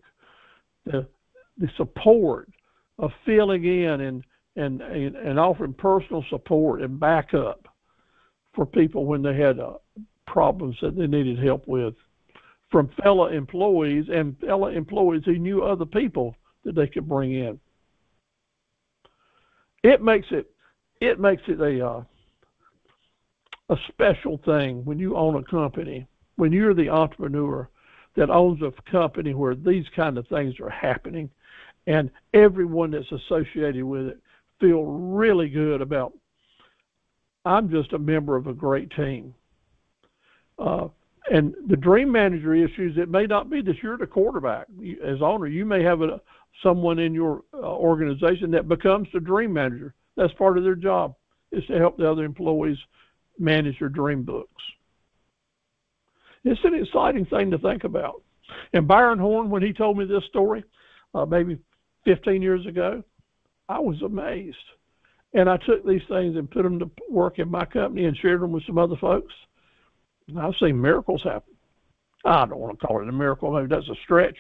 the, the support of filling in and, and, and, offering personal support and backup for people when they had uh, problems that they needed help with from fellow employees and fellow employees who knew other people that they could bring in. It makes it it makes it a uh, a special thing when you own a company when you're the entrepreneur that owns a company where these kind of things are happening and everyone that's associated with it feel really good about I'm just a member of a great team. Uh, and the dream manager issues, it may not be that you're the quarterback. As owner, you may have a, someone in your uh, organization that becomes the dream manager. That's part of their job is to help the other employees manage their dream books. It's an exciting thing to think about. And Byron Horn, when he told me this story, uh, maybe 15 years ago, I was amazed. And I took these things and put them to work in my company and shared them with some other folks. And I've seen miracles happen. I don't want to call it a miracle, maybe that's a stretch,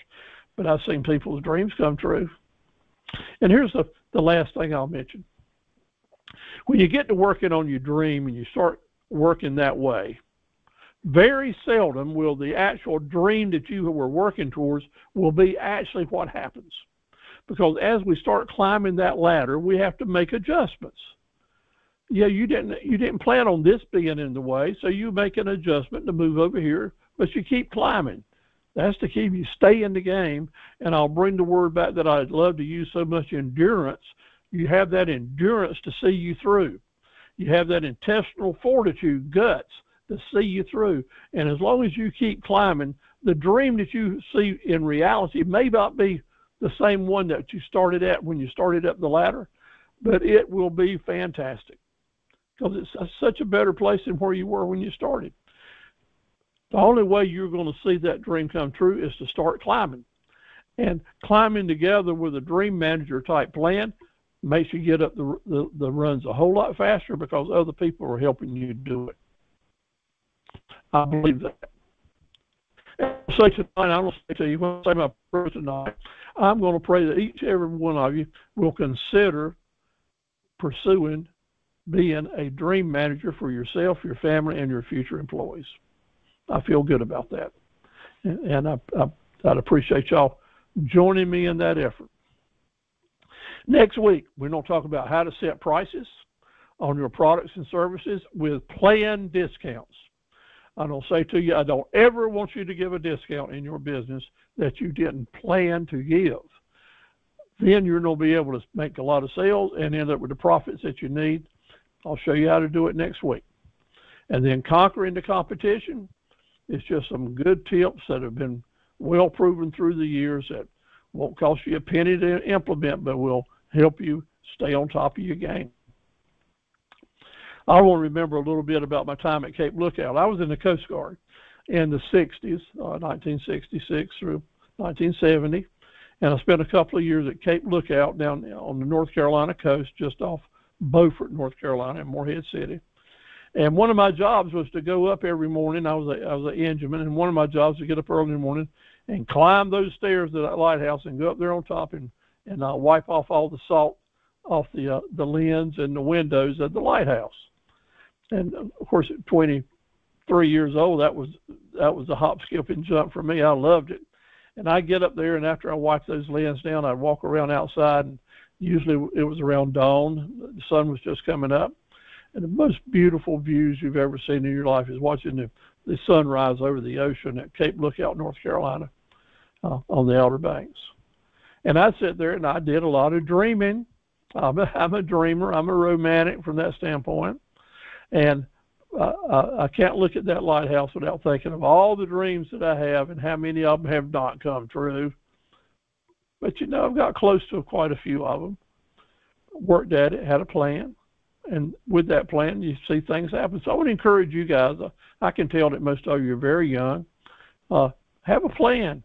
but I've seen people's dreams come true. And here's the, the last thing I'll mention. When you get to working on your dream and you start working that way, very seldom will the actual dream that you were working towards will be actually what happens. Because as we start climbing that ladder we have to make adjustments. Yeah you didn't you didn't plan on this being in the way so you make an adjustment to move over here but you keep climbing. That's to keep you stay in the game and i'll bring the word back that i'd love to use so much endurance. You have that endurance to see you through. You have that intestinal fortitude guts to see you through. And as long as you keep climbing, the dream that you see in reality may not be the same one that you started at when you started up the ladder, but it will be fantastic because it's such a better place than where you were when you started. The only way you're going to see that dream come true is to start climbing. And climbing together with a dream manager type plan makes you get up the, the, the runs a whole lot faster because other people are helping you do it. I believe that. Say tonight, I don't say to you, when I say my prayer tonight, I'm going to pray that each and every one of you will consider pursuing being a dream manager for yourself, your family, and your future employees. I feel good about that. And, I, I, I'd appreciate y'all joining me in that effort. Next week, we're going to talk about how to set prices on your products and services with planned discounts. I don't say to you, I don't ever want you to give a discount in your business that you didn't plan to give. Then you're going to be able to make a lot of sales and end up with the profits that you need. I'll show you how to do it next week. And then conquering the competition is just some good tips that have been well proven through the years that won't cost you a penny to implement, but will help you stay on top of your game. I want to remember a little bit about my time at Cape Lookout. I was in the Coast Guard in the 60s, uh, 1966 through 1970, and I spent a couple of years at Cape Lookout down on the North Carolina coast, just off Beaufort, North Carolina, in Morehead City. And one of my jobs was to go up every morning. I was a, I was an engineman, and one of my jobs was to get up early in the morning and climb those stairs to that lighthouse and go up there on top and and uh, wipe off all the salt off the uh, the lens and the windows of the lighthouse. And of course, at 23 years old, that was that was a hop, skip, and jump for me. I loved it. And I get up there, and after I wipe those lenses down, I'd walk around outside, and usually it was around dawn. The sun was just coming up, and the most beautiful views you've ever seen in your life is watching the the sunrise over the ocean at Cape Lookout, North Carolina, uh, on the Outer Banks. And I sit there and I did a lot of dreaming. I'm a, I'm a dreamer. I'm a romantic from that standpoint. And uh, I can't look at that lighthouse without thinking of all the dreams that I have and how many of them have not come true. But you know, I've got close to quite a few of them. Worked at it, had a plan, and with that plan, you see things happen. So I would encourage you guys. Uh, I can tell that most of you are very young. Uh, have a plan.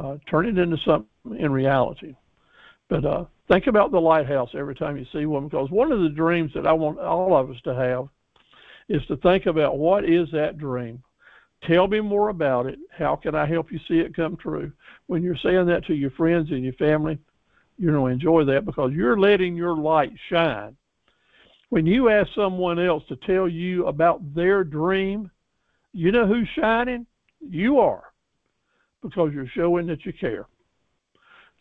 Uh, turn it into something in reality. But uh, think about the lighthouse every time you see one, because one of the dreams that I want all of us to have is to think about what is that dream. Tell me more about it. How can I help you see it come true? When you're saying that to your friends and your family, you're going to enjoy that because you're letting your light shine when you ask someone else to tell you about their dream, you know who's shining? You are, because you're showing that you care.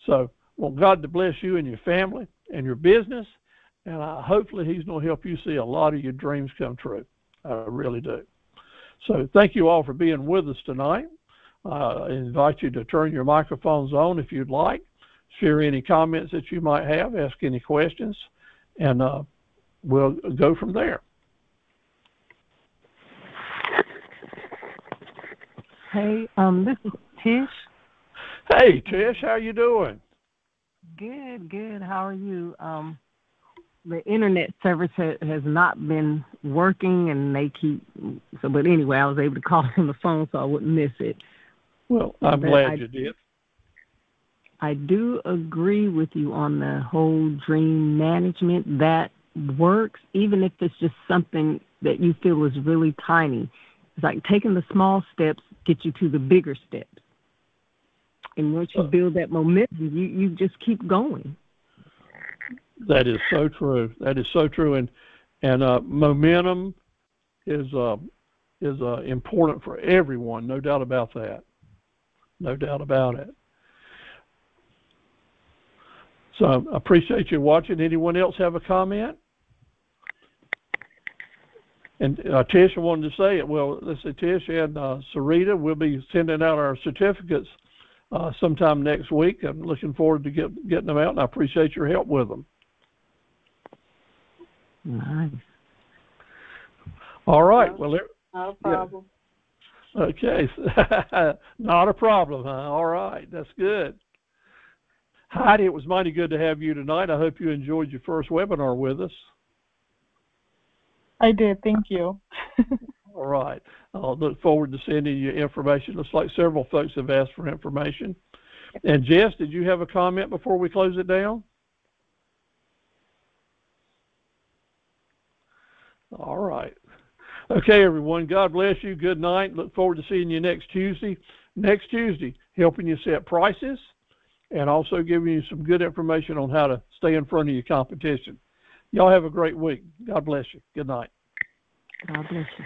So, want God to bless you and your family and your business, and I, hopefully He's going to help you see a lot of your dreams come true. I really do. So, thank you all for being with us tonight. Uh, I invite you to turn your microphones on if you'd like, share any comments that you might have, ask any questions, and uh, we'll go from there. Hey, um, this is Tish. Hey, Tish, how you doing? Good, good. How are you? Um, the internet service ha- has not been working, and they keep. So, but anyway, I was able to call on the phone, so I wouldn't miss it. Well, I'm But glad I- you did. I do agree with you on the whole dream management. That works, even if it's just something that you feel is really tiny. It's like taking the small steps get you to the bigger steps. And once you Uh. build that momentum, you, you just keep going. That is so true. That is so true, and and uh, momentum is uh, is uh, important for everyone. No doubt about that. No doubt about it. So I appreciate you watching. Anyone else have a comment? And uh, Tish, wanted to say it. Well, let's say Tish and uh, Sarita, we'll be sending out our certificates uh, sometime next week. I'm looking forward to get, getting them out, and I appreciate your help with them. Nice. All right. Well, there- No Yeah. problem. Okay, not a problem, huh? All right, that's good. Heidi, it was mighty good to have you tonight. I hope you enjoyed your first webinar with us. I did. Thank you. All right. I'll look forward to sending you information. Looks like several folks have asked for information. And Jess, did you have a comment before we close it down? All right. Okay, everyone. God bless you. Good night. Look forward to seeing you next Tuesday. Next Tuesday, helping you set prices and also giving you some good information on how to stay in front of your competition. Y'all have a great week. God bless you. Good night. God bless you.